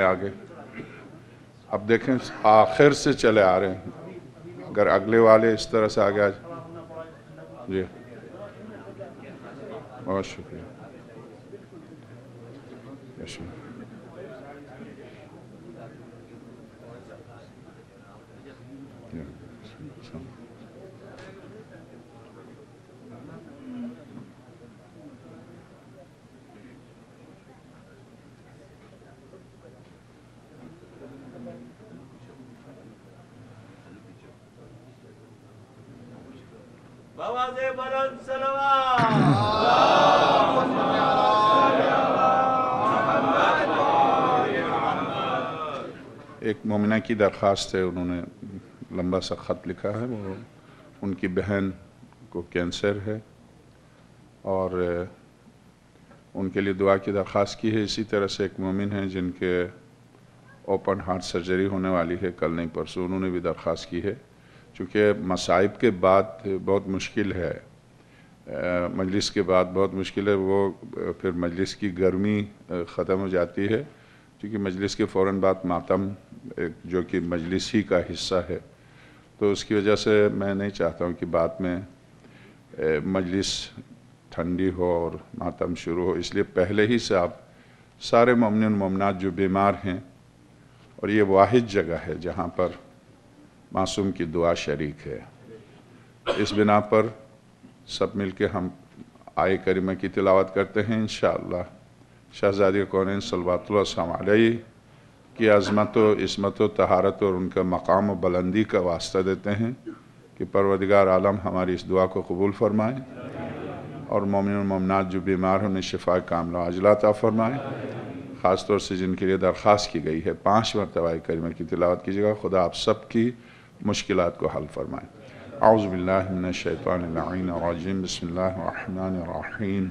आगे। अब देखें, आखिर से चले आ रहे हैं। अगर अगले वाले इस तरह से आगे आ जी। बहुत शुक्रिया आवाजे बुलंद सलवात एक मोमिना की दरख्वास्त है उन्होंने लंबा सा ख़त लिखा है। वो उनकी बहन को कैंसर है और उनके लिए दुआ की दरख्वास्त की है। इसी तरह से एक मोमिन है जिनके ओपन हार्ट सर्जरी होने वाली है कल नहीं परसों। उन्होंने भी दरख्वास्त की है। चूँकि मसाइब के बाद बहुत मुश्किल है मजलिस के बाद बहुत मुश्किल है। वो फिर मजलिस की गर्मी ख़त्म हो जाती है। क्योंकि मजलिस के फ़ौर बाद मातम जो कि मजलिस ही का हिस्सा है। तो उसकी वजह से मैं नहीं चाहता हूँ कि बाद में मजलिस ठंडी हो और मातम शुरू हो। इसलिए पहले ही से आप सारे ममन ममनात जो बीमार हैं, और ये वाहिद जगह है जहाँ पर मासूम की दुआ शरीक है। इस बिना पर सब मिल के हम आय करीमा की तिलावत करते हैं इन शहजादी कौन सलवातम की अज़मत व इसमत व तहारत और उनका मकाम व बुलंदी का वास्ता देते हैं कि परवदिगार आलम हमारी इस दुआ को कबूल फरमाएँ और मोमिन ममनात जो बीमार हैं, उन्हें शिफा कामला अजलाता फ़रमाएँ। ख़ास तौर से जिनके लिए दरख्वास्त की गई है, पाँच मरतबा करीमा की तिलावत कीजिएगा। खुदा आप सब की मुश्किल को हल फरमाएँ। आउज़बिल्लिनशैतानरजीम बसमीम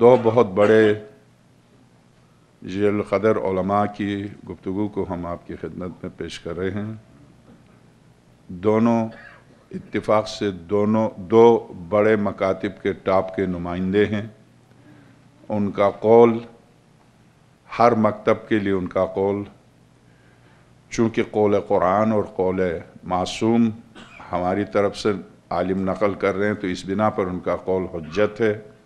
दो बहुत बड़े कदर की गुफ्तु को हम आपकी खिदमत में पेश कर रहे हैं। दोनों इत्तेफाक से दोनों, दो बड़े मकातब के टॉप के नुमाइंदे हैं। उनका कौल, हर मकतब के लिए उनका कौल। चूँकि कौल कुरान और कौल मासूम हमारी तरफ़ से आलिम नकल कर रहे हैं तो इस बिना पर उनका कौल हजत है।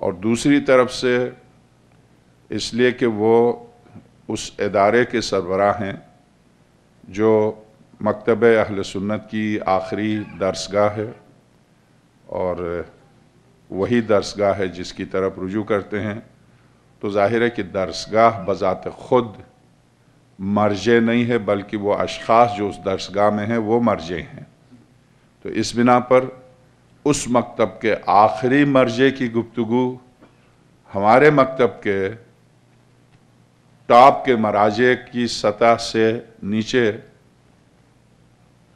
और दूसरी तरफ़ से इसलिए कि वो उस इदारे के सरबरा हैं जो मकतब अहल सुन्नत की आखिरी दरसगाह है और वही दरसगाह है जिसकी तरफ़ रुजू करते हैं। तो ज़ाहिर है कि दरसगाह बज़ात ख़ुद मर्जे नहीं है, बल्कि वो अशखास जो उस दरसगाह में हैं, वो मर्जे हैं। तो इस बिना पर उस मकतब के आखिरी मर्जे की गुफ्तु हमारे मकतब के टॉप के मराजे की सतह से नीचे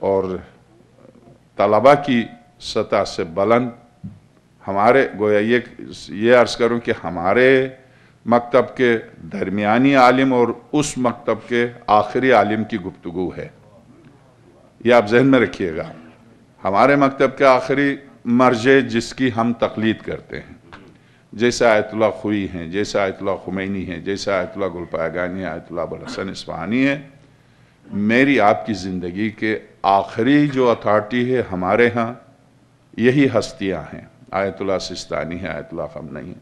और तलबा की सतह से बुलंद हमारे, गोया ये ये अर्ज़ करूँ कि हमारे मकतब के दरमियानी आलिम और उस मकतब के आखिरी आलिम की गुफ्तु है। ये आप जहन में रखिएगा। हमारे मकतब के आखिरी मर्जे जिसकी हम तकलीद करते हैं। जैसे आयतुल्ला खुई हैं, जैसे आयतुल्ला खुमैनी हैं, जैसे आयतुल्ला गुलपागानी आयतुल्ला बलसन इस्फानी है। मेरी आपकी ज़िंदगी के आखिरी जो अथॉरिटी है हमारे यहाँ, यही हस्तियाँ हैं। आयतुल्ला सिस्तानी है, आयतुल्ला खमनई है।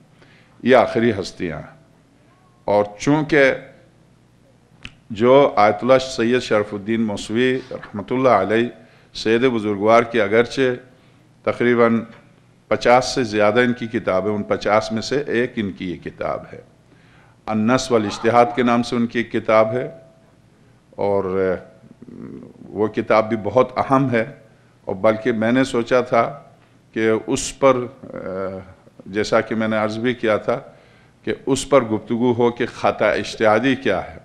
ये आखिरी हस्तियाँ हैं। और चूँकि जो आयतुल्ला सैयद शरफुद्दीन मौसवी रहमतुल्लाह अलैह सैद बुजुर्गवार की अगरचे तकरीबन पचास से ज़्यादा इनकी किताबें, उन पचास में से एक इनकी ये किताब है। अन्नस वाल इश्तहाद के नाम से उनकी एक किताब है, और वो किताब भी बहुत अहम है, और बल्कि मैंने सोचा था कि उस पर जैसा कि मैंने अर्ज़ भी किया था कि उस पर गुफ्तु हो कि ख़ता इश्तहादी क्या है,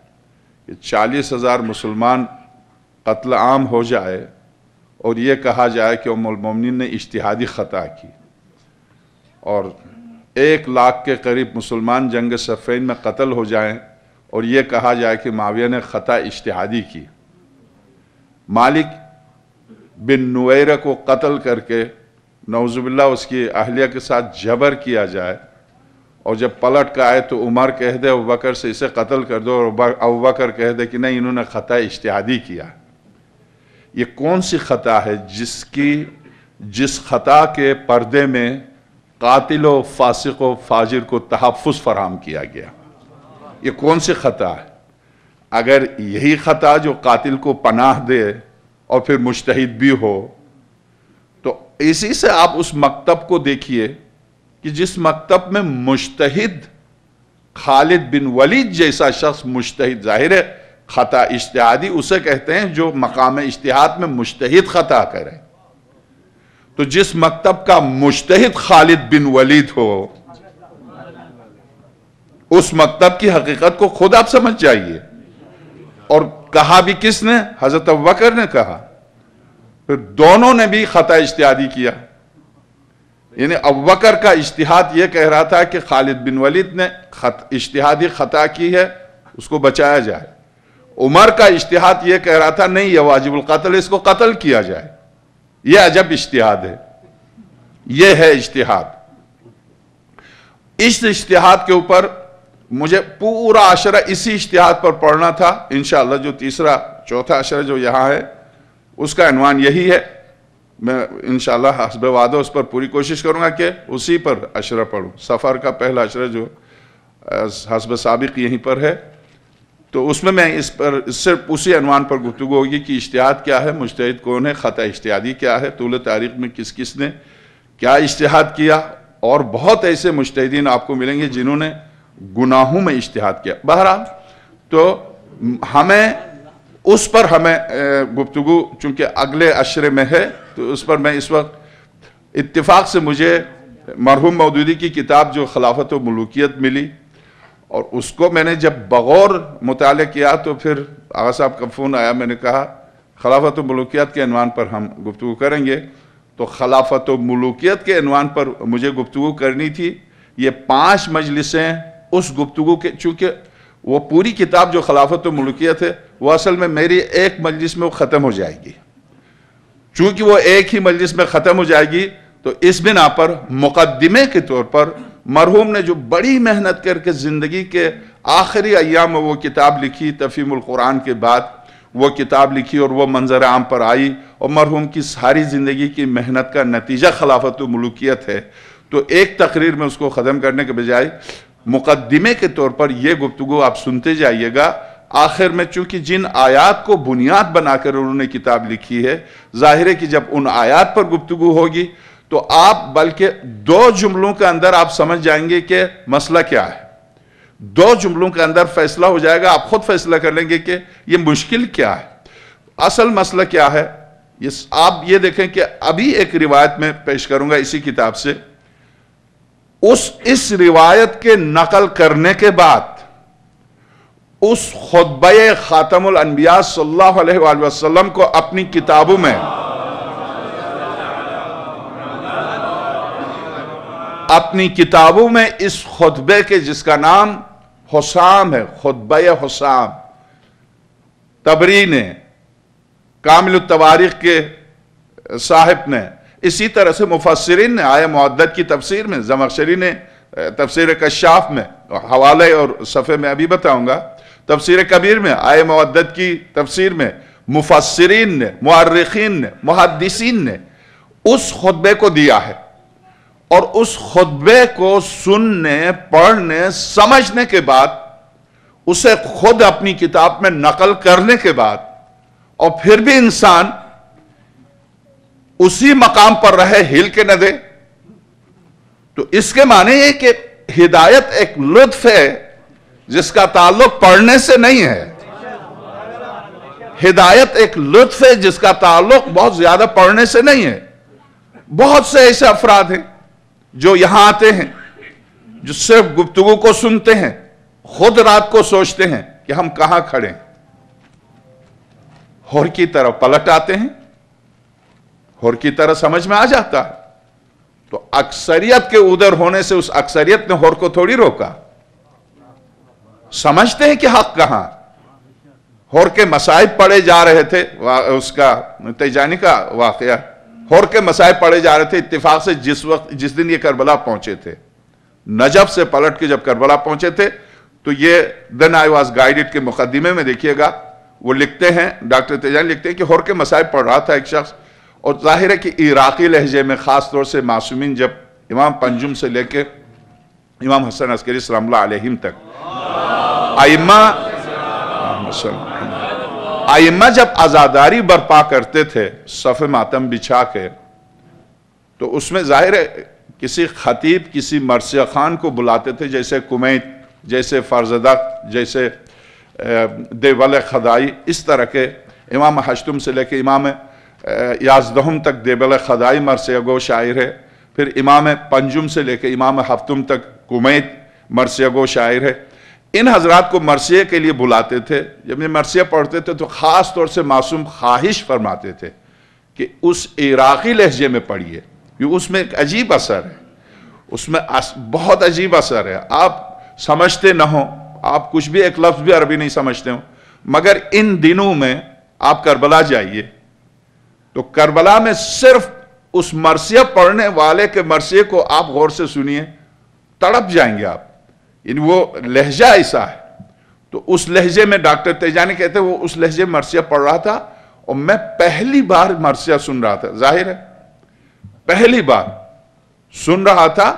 कि चालीस हज़ार मुसलमान कत्ल आम हो जाए और ये कहा जाए कि उमुलमिन ने इश्तहादी ख़ता की। और एक लाख के करीब मुसलमान जंग सफ़ैन में कत्ल हो जाएँ और ये कहा जाए कि माविया ने ख़ता इश्तहादी की। मालिक बिन नुएर को कत्ल करके नवजुबिल्ला उसकी अहलिया के साथ जबर किया जाए और जब पलट का आए तो उमर कह दे बकर से इसे कत्ल कर दो और अबकर कह दे कि नहीं, इन्होंने ख़ता इश्तहादी किया। ये कौन सी ख़ता है जिसकी, जिस ख़ता के पर्दे में कातिल, फासिक व फाजिर को तहफ़ फराम किया गया? ये कौन सी ख़ता है? अगर यही ख़ता जो कातिल को पनाह दे और फिर मुश्तहिद भी हो तो इसी से आप उस मकतब को देखिए कि जिस मकतब में मुश्तहिद खालिद बिन वलीद जैसा शख्स मुश्तहिद ज़ाहिर है ख़ता इश्तहादी उसे कहते हैं जो मकाम इश्तहाद में मुश्तहिद ख़ता करे। तो जिस मकतब का मुश्तहिद खालिद बिन वलीद हो, उस मकतब की हकीकत को खुद आप समझ जाइए। और कहा भी किसने? हज़रत अबकर ने कहा। फिर दोनों ने भी खता इश्तिहादी किया। यानी अबकर का इश्तिहाद यह कह रहा था कि खालिद बिन वलीद ने खत, इश्तिहादी खता की है, उसको बचाया जाए। उमर का इश्तिहाद यह कह रहा था, नहीं यह वाजिबुल कत्ल इसको कत्ल किया जाए। यह अजब इश्तिहाद है। यह है इश्तिहाद। इस इश्तिहाद के ऊपर मुझे पूरा अशरा इसी इश्तिहाद पर पढ़ना था इनशाला जो तीसरा, चौथा अशरा जो यहाँ है, उसका अनुमान यही है। मैं इनशाला हसब वादा उस पर पूरी कोशिश करूँगा कि उसी पर अशरा पढ़ूँ। सफ़र का पहला अशरा जो हसब सबक यहीं पर है। तो उसमें मैं इस पर, सिर्फ़ उसी अनुमान पर गुफ्तु होगी कि इश्तिहाद क्या है मुश्तद कौन है ख़ता इश्तिहादी क्या है, तूल तारीख में किस किस ने क्या इश्तिहाद किया, और बहुत ऐसे मुश्तिन आपको मिलेंगे जिन्होंने गुनाहों में इश्तिहाद किया। बहरहाल तो हमें, उस पर हमें गुफ्तु चूँकि अगले अशरे में है तो उस पर मैं इस वक्त इत्तेफाक से मुझे मरहूम मौदूदी की किताब जो खिलाफत मलूकियत मिली और उसको मैंने जब बगौर मुताल किया तो फिर आगा साहब का फ़ोन आया, मैंने कहा, खिलाफत मलूकियत के अनवान पर हम गुफ्तु करेंगे। तो खिलाफत मलूकियत के अनवान पर मुझे गुफ्तु करनी थी। ये पाँच मजलिसें उस गुफ्तु के, चूँकि वो पूरी किताब जो खिलाफत मलूकियत है, वो असल में मेरी एक मजलिस में वो ख़त्म हो जाएगी। चूँकि वो एक ही मजलिस में ख़त्म हो जाएगी तो इस बिना पर मुकदमे के तौर पर मरहूम ने जो बड़ी मेहनत करके ज़िंदगी के आखिरी अयाम में वो किताब लिखी, तफ़ीमुल कुरान के बाद वो किताब लिखी और वो मंजर आम पर आई और मरहूम की सारी ज़िंदगी की मेहनत का नतीजा खिलाफत मलूकियत है। तो एक तकरीर में उसको ख़त्म करने के बजाय मुकदमे के तौर पर यह गुफ्तु आप सुनते जाइएगा। आखिर में चूँकि जिन आयात को बुनियाद बनाकर उन्होंने किताब लिखी है, ज़ाहिर है कि जब उन आयात पर गुफ्तु होगी तो आप बल्कि दो जुमलों के अंदर आप समझ जाएँगे कि मसला क्या है। दो जुमलों के अंदर फैसला हो जाएगा, आप खुद फैसला कर लेंगे कि यह मुश्किल क्या है। असल मसला क्या है? ये आप ये देखें कि अभी एक रिवायत में पेश करूँगा इसी किताब से। उस, इस रिवायत के नकल करने के बाद, उस खुतब सल्लल्लाहु अलैहि वसल्लम को अपनी किताबों में अपनी किताबों में इस खुतबे के, जिसका नाम हुसाम है, खुतब हुसाम तबरी ने कामिल तवारीख के साहिब ने। इसी तरह से मुफसरिन ने, आया मुद्दत की तफसीर में जमकशरी ने, तफसर कशाफ में, हवाले और सफ़े में, अभी बताऊँगा। तफसर कबीर में, आय मुद्दत की तफसीर में मुफसरीन ने मुर्रखीन ने मुहदसिन ने, उस खुतबे को दिया है। और उस खुतबे को सुनने, पढ़ने, समझने के बाद, उसे खुद अपनी किताब में नकल करने के बाद, और फिर भी इंसान उसी मकाम पर रहे हिल के न दे तो इसके माने ये कि हिदायत एक लुत्फ है, जिसका ताल्लुक पढ़ने से नहीं है। हिदायत एक लुत्फ है, जिसका ताल्लुक बहुत ज़्यादा पढ़ने से नहीं है। बहुत से ऐसे अफराद हैं जो यहाँ आते हैं, जो सिर्फ़ गुप्तगु को सुनते हैं, खुद रात को सोचते हैं कि हम कहाँ खड़े होर की तरह पलट आते हैं, होर की तरह समझ में आ जाता है। तो अक्सरियत के उधर होने से उस अक्सरियत ने होर को थोड़ी रोका। समझते हैं कि हक कहाँ। होर के मसाइब पड़े जा रहे थे उसका तेजानी का वाकया। होर के मसाइब पढ़े जा रहे थे, इत्तेफाक से जिस वक्त, जिस दिन ये करबला पहुँचे थे। नजब से पलट के जब करबला पहुँचे थे तो ये देन आई वॉज़ गाइडेड के मुकदमे में देखिएगा, वो लिखते हैं, डॉक्टर तेजानी लिखते हैं कि होर के मसाइब पढ़ रहा था एक शख्स, और ज़ाहिर है कि इराक़ी लहजे में ख़ास तौर से मासूमिन जब इमाम पंजुम से लेके इमाम हसन अस्करी सलाम तक आइम्मा आइम्मा जब आज़ादारी बर्पा करते थे, सफ़े मातम बिछा के। तो उसमें ज़ाहिर है, किसी खतीब, किसी मरसिया खान को बुलाते थे, जैसे कुमैत जैसे फर्जदक जैसे देवल खदाई, इस तरह के इमाम हशतुम से लेके इमाम याजदहम तक देबल खदाई मरसे गो शायर है। फिर इमाम पंजुम से लेकर इमाम हफ्तुम तक कुमैत मरसिया गो शायर है। इन हजरात को मरसिया के लिए बुलाते थे। जब ये मरसिया पढ़ते थे तो ख़ास तौर से मासूम ख्वाहिश फरमाते थे कि उस इराक़ी लहजे में पढ़िए। उसमें एक अजीब असर है। उसमें अस, बहुत अजीब असर है। आप समझते ना हो। आप कुछ भी एक लफ्ज़ भी अरबी नहीं समझते हो। मगर इन दिनों में आप करबला जाइए। तो करबला में सिर्फ़ उस मरसिया पढ़ने वाले के मरसिए को आप गौर से सुनिए। तड़प जाएँगे आप। इन वो लहजा ऐसा है। तो उस लहजे में डॉक्टर तेजानी कहते हैं, वो उस लहजे में मरसिया पढ़ रहा था और मैं पहली बार मरसिया सुन रहा था। ज़ाहिर है, पहली बार सुन रहा था,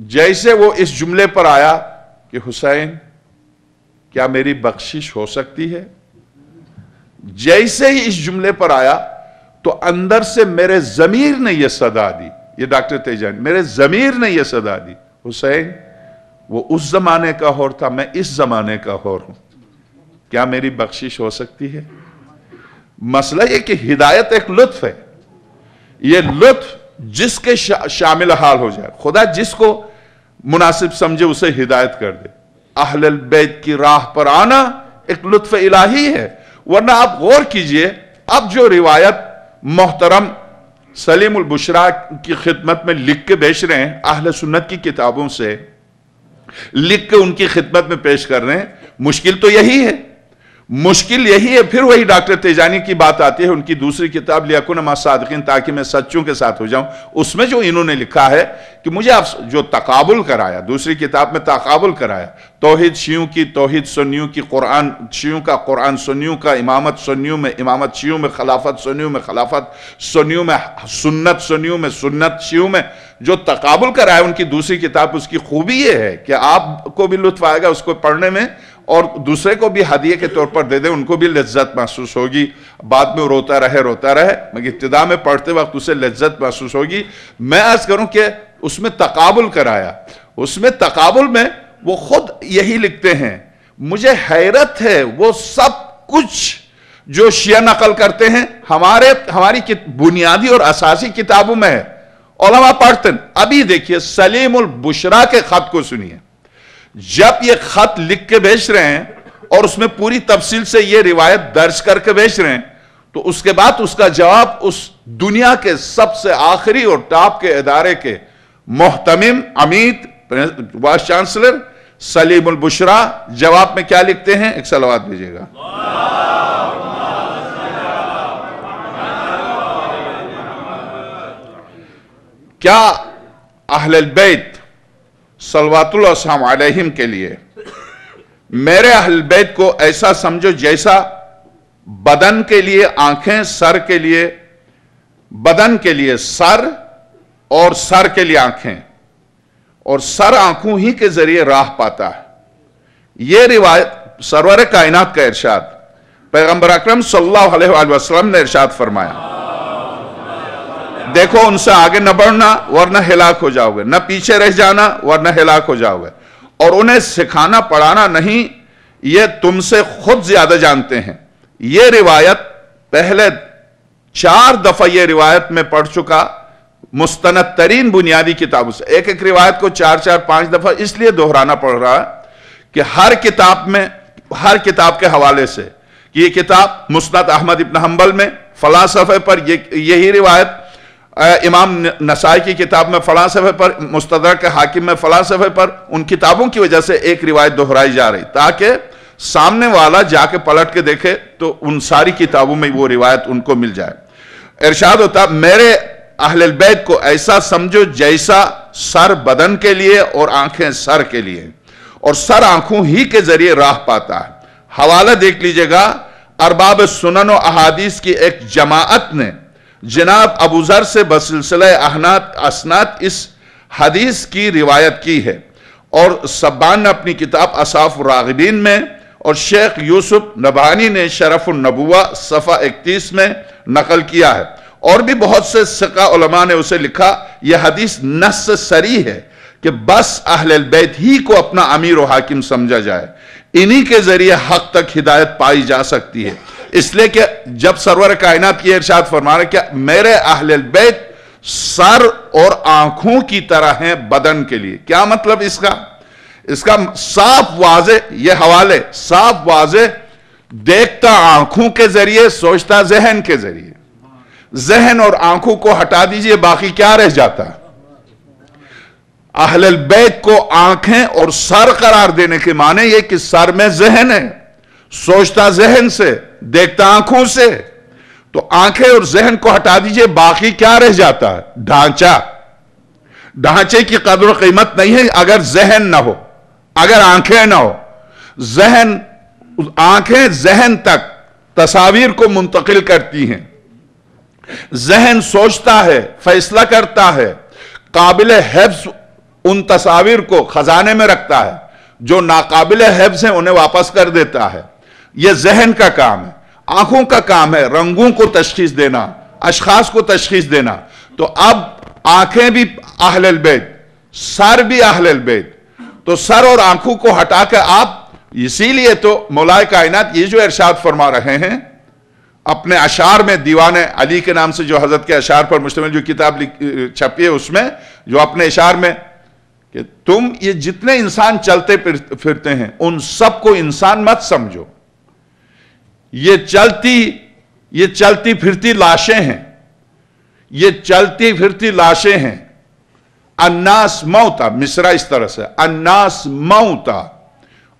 जैसे वो इस जुमले पर आया कि, हुसैन, क्या मेरी बख्शिश हो सकती है? जैसे ही इस जुमले पर आया तो अंदर से मेरे जमीर ने यह सदा दी। ये डॉक्टर तेजानी, मेरे जमीर ने यह सदा दी। हुसैन वो उस जमाने का होर था मैं इस जमाने का होर हूँ। क्या मेरी बख्शिश हो सकती है? मसला यह कि हिदायत एक लुत्फ है। यह लुत्फ जिसके शा, शामिल हाल हो जाए। खुदा जिसको मुनासिब समझे उसे हिदायत कर दे। अहल बैत की राह पर आना एक लुत्फ इलाही है। वरना आप गौर कीजिए अब जो रिवायत मोहतरम सलीम बुशरा की खिदमत में लिख के बेच रहे हैं अहल सुन्नत की किताबों से लिख के उनकी खिदमत में पेश कर रहे हैं। मुश्किल तो यही है। मुश्किल यही है, फिर वही डॉक्टर तेजानी की बात आती है, उनकी दूसरी किताब, लियाकुन सादकिन, ताकि मैं सच्चों के साथ हो जाऊँ। उसमें जो इन्होंने लिखा है कि मुझे आप जो तकाबुल कराया, दूसरी किताब में तकाबुल कराया, तोहिद शियों की, तोहिद सुन्नियों की, कुरान शियों का, कुरान सुन्नियों का, इमामत सुन्नियों में, इमामत शियों में, खिलाफत सुन्नियों में, खिलाफत सुन्नियों में, सुन्नत सुन्नियों में, सुन्नत शियों में, जो तकाबुल कराया, उनकी दूसरी किताब, उसकी खूबी यह है कि आपको भी लुत्फ आएगा उसको पढ़ने में और दूसरे को भी हदिये के तौर पर दे दे, उनको भी लज्जत महसूस होगी। बाद में रोता रहे रोता रहे, मगर इब्तदा में पढ़ते वक्त उसे लज्जत महसूस होगी। मैं अर्ज़ करूँ कि उसमें तकाबुल कराया। उसमें तकाबुल में वो खुद यही लिखते हैं, मुझे हैरत है, वो सब कुछ जो शिया नकल करते हैं, हमारे, हमारी बुनियादी और असासी किताबों में है पढ़ते अभी देखिए सलीम उल बुशरा के खत को सुनिए। जब ये खत लिख के बेच रहे हैं और उसमें पूरी तफसील से ये रिवायत दर्ज करके बेच रहे हैं तो उसके बाद उसका जवाब उस दुनिया के सबसे आखिरी और टॉप के इदारे के मोहतमिम अमीत वाइस चांसलर सलीम बुशरा जवाब में क्या लिखते हैं? एक सलवाद भेजिएगा क्या अहल बैत सलवातुल्लाम के लिए। मेरे अहलबैत को ऐसा समझो जैसा बदन के लिए, आँखें सर के लिए, बदन के लिए सर और सर के लिए आँखें। और सर आँखों ही के ज़रिए राह पाता है। यह रिवायत सरवर कायनात का इरशाद। पैगंबर अक्रम सल्लल्लाहु अलैहि वसल्लम ने इरशाद फरमाया। देखो उनसे आगे न बढ़ना, वरना हिलाक हो जाओगे। न पीछे रह जाना, वरना हिलाक हो जाओगे। और उन्हें सिखाना, पढ़ाना नहीं, ये तुमसे खुद ज़्यादा जानते हैं। ये रिवायत, पहले चार दफ़ा ये रिवायत में पढ़ चुका, मुस्तनद तरीन बुनियादी किताबों से। एक एक रिवायत को चार चार, पाँच दफ़ा, इसलिए दोहराना पड़ रहा है कि हर किताब में, हर किताब के हवाले से, कि ये किताब मुस्तद अहमद इब्न हम्बल में, फलासफे पर, ये, यही रिवायत इमाम नसाई की किताब में फला सफ़े पर मुस्तदर के हाकिम में फला सफ़े पर, उन किताबों की वजह से एक रिवायत दोहराई जा रही, ताकि सामने वाला जाके पलट के देखे तो उन सारी किताबों में वो रिवायत उनको मिल जाए। इरशाद होता, मेरे अहल बैत को ऐसा समझो जैसा सर बदन के लिए और आँखें सर के लिए, और सर आँखों ही के ज़रिए राह पाता है। हवाला देख लीजिएगा अरबाब सुनन अहादीस की एक जमात ने जनाब अबूजर से बसिलसिल अहनात, असनात इस हदीस की रिवायत की है। और सब्बान ने अपनी किताब असाफ रागबीन में और शेख यूसुफ नबानी ने शरफ नबुआ सफ़ा इकतीस में नकल किया है। और भी बहुत से सिका ने उसे लिखा, यह हदीस नस सरी है कि बस अहल बैत ही को अपना अमीर व हाकिम समझा जाए। इन्हीं के ज़रिए हक तक हिदायत पाई जा सकती है। इसलिए कि जब सरवर कायनात की इरशाद फरमा रहे क्या मेरे अहल बैत सर और आँखों की तरह हैं बदन के लिए। क्या मतलब इसका? इसका साफ़ वाजे ये हवाले, साफ़ वाजे देखता आँखों के ज़रिए, सोचता जहन के ज़रिए। जहन और आँखों को हटा दीजिए, बाकी क्या रह जाता? अहल बैत को आँखें और सर करार देने के माने ये कि सर में जहन है। सोचता जहन से, देखता आँखों से। तो आँखें और जहन को हटा दीजिए, बाकी क्या रह जाता है? ढांचा। ढांचे की कदर कीमत नहीं है अगर जहन ना हो, अगर आँखें ना हो। जहन, आँखें जहन तक तस्वीर को मुंतकिल करती हैं। जहन सोचता है, फैसला करता है, काबिल हैफ्स उन तस्वीर को खजाने में रखता है, जो नाकाबिल हैब्स हैं, उन्हें वापस कर देता है। यह जहन का काम है, आँखों का काम है, रंगों को तशखीस देना, अशखास को तशखीस देना। तो अब आँखें भी आहल बैत, सर भी आहल बैत तो सर और आँखों को हटाकर आप, इसीलिए तो मौलाए कायनात ये जो इरशाद फरमा रहे हैं, अपने अशार में दीवान अली के नाम से जो हज़रत के अशार पर मुश्तमिल जो किताब छपी है उसमें, जो अपने इशार में कि तुम ये जितने इंसान चलते फिरते हैं, उन सबको इंसान मत समझो। ये चलती ये चलती फिरती लाशें हैं। ये चलती फिरती लाशें हैं। अन्नास मौता मिसरा इस तरह से, अन्नास मौता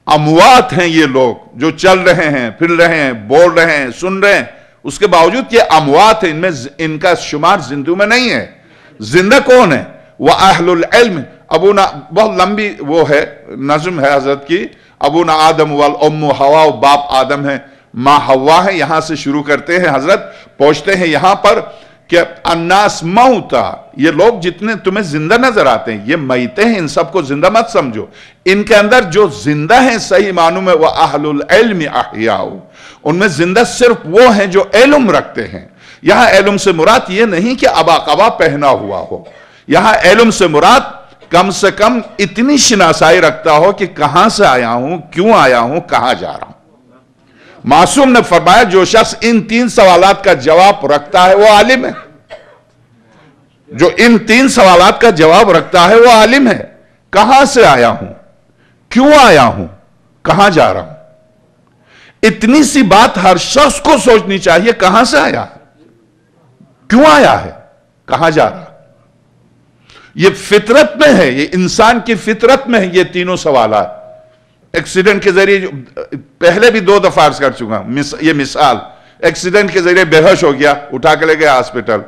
अमवात हैं ये लोग जो चल रहे हैं, फिर रहे हैं, बोल रहे हैं, सुन रहे हैं। उसके बावजूद ये अमवात है, इनमें इनका शुमार जिंदू में नहीं है। ज़िंदा कौन है? वह अहलुल इल्म। अबू ना, बहुत लंबी वो है, नज्म है हज़रत की। अबू ना आदम वाल उम हवा बाप आदम है। माँ हवा है, यहाँ से शुरू करते हैं, हज़रत पहुँचते हैं यहाँ पर कि अन्नास मऊता, ये लोग जितने तुम्हें ज़िंदा नज़र आते हैं, ये मईते हैं, इन सबको ज़िंदा मत समझो। इनके अंदर जो ज़िंदा है सही मानू में, वह अहियाऊ। उनमें ज़िंदा सिर्फ़ वो हैं जो एलुम रखते हैं। यहाँ एलुम से मुराद ये नहीं कि अबाकबा पहना हुआ हो। यहाँ एलुम से मुराद कम से कम इतनी शिनासाई रखता हो कि कहाँ से आया हूँ, क्यों आया हूँ, कहाँ जा रहा हूँ। मासूम ने फरमाया, जो शख्स इन तीन सवालात का जवाब रखता है, वो आलिम है। जो इन तीन सवालात का जवाब रखता है, वो आलिम है। कहाँ से आया हूँ? क्यों आया हूँ? कहाँ जा रहा हूँ? इतनी सी बात हर शख्स को सोचनी चाहिए, कहाँ से आया क्यों आया है? कहाँ जा रहा ये फितरत में है, ये इंसान की फितरत में है, ये तीनों सवालात। एक्सीडेंट के ज़रिए पहले भी दो दफ़ा अर्ज़ कर चुका मिस, ये मिसाल। एक्सीडेंट के ज़रिए बेहोश हो गया उठा के ले गया हॉस्पिटल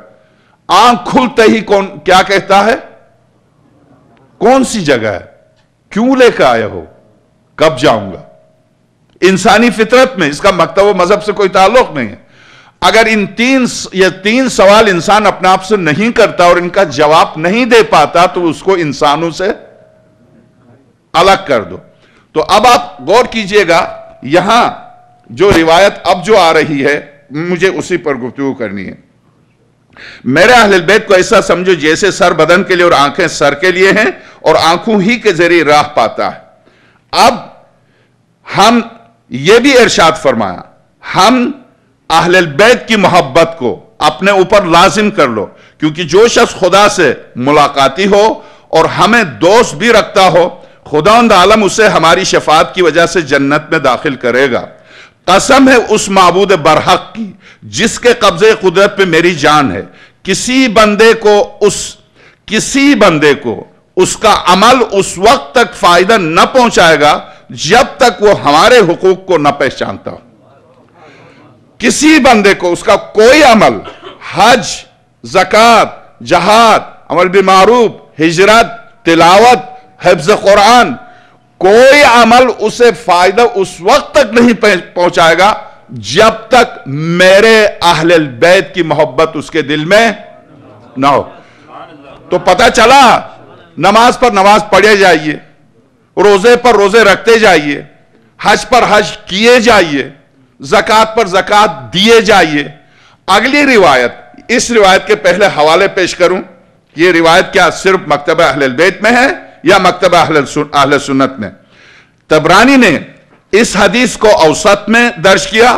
आँख खुलते ही कौन क्या कहता है? कौन सी जगह है? क्यों लेकर आए हो? कब जाऊँगा? इंसानी फितरत में इसका मकतब मज़हब से कोई ताल्लुक नहीं है। अगर इन तीन ये तीन सवाल इंसान अपने आप से नहीं करता और इनका जवाब नहीं दे पाता तो उसको इंसानों से अलग कर दो। तो अब आप गौर कीजिएगा, यहाँ जो रिवायत अब जो आ रही है, मुझे उसी पर गुफ्तु करनी है। मेरे अहल बैत को ऐसा समझो, जैसे सर बदन के लिए और आँखें सर के लिए हैं, और आँखों ही के ज़रिए राह पाता है। अब हम यह भी इरशाद फरमाया, हम अहल बैत की मोहब्बत को अपने ऊपर लाजिम कर लो, क्योंकि जो शख्स खुदा से मुलाकाती हो और हमें दोस्त भी रखता हो खुदा आलम उसे हमारी शफात की वजह से जन्नत में दाखिल करेगा। कसम है उस मबूद बरहक की, जिसके कब्जे कुदरत पे मेरी जान है। किसी बंदे को उस, किसी बंदे को उसका अमल उस वक्त तक फ़ायदा न पहुंचाएगा, जब तक वो हमारे हुकूक को न पहचानता किसी बंदे को उसका कोई अमल, हज, जक़ात जहाद अमल बिमारूफ, हिजरत, तिलावत हिफ्ज कुरान कोई अमल उसे फ़ायदा उस वक्त तक नहीं पहुंचाएगा जब तक मेरे अहल बैत की मोहब्बत उसके दिल में ना हो। तो पता चला, नमाज़ पर नमाज़ पढ़े जाइए, रोज़े पर रोज़े रखते जाइए, हज पर हज किए जाइए, जक़ात पर जक़ात दिए जाइए। अगली रिवायत, इस रिवायत के पहले हवाले पेश करूँ यह रिवायत क्या सिर्फ़ मकतब अहल बैत में है या मकतबा अहल सुन्नत में। तबरानी ने इस हदीस को औसत में दर्ज किया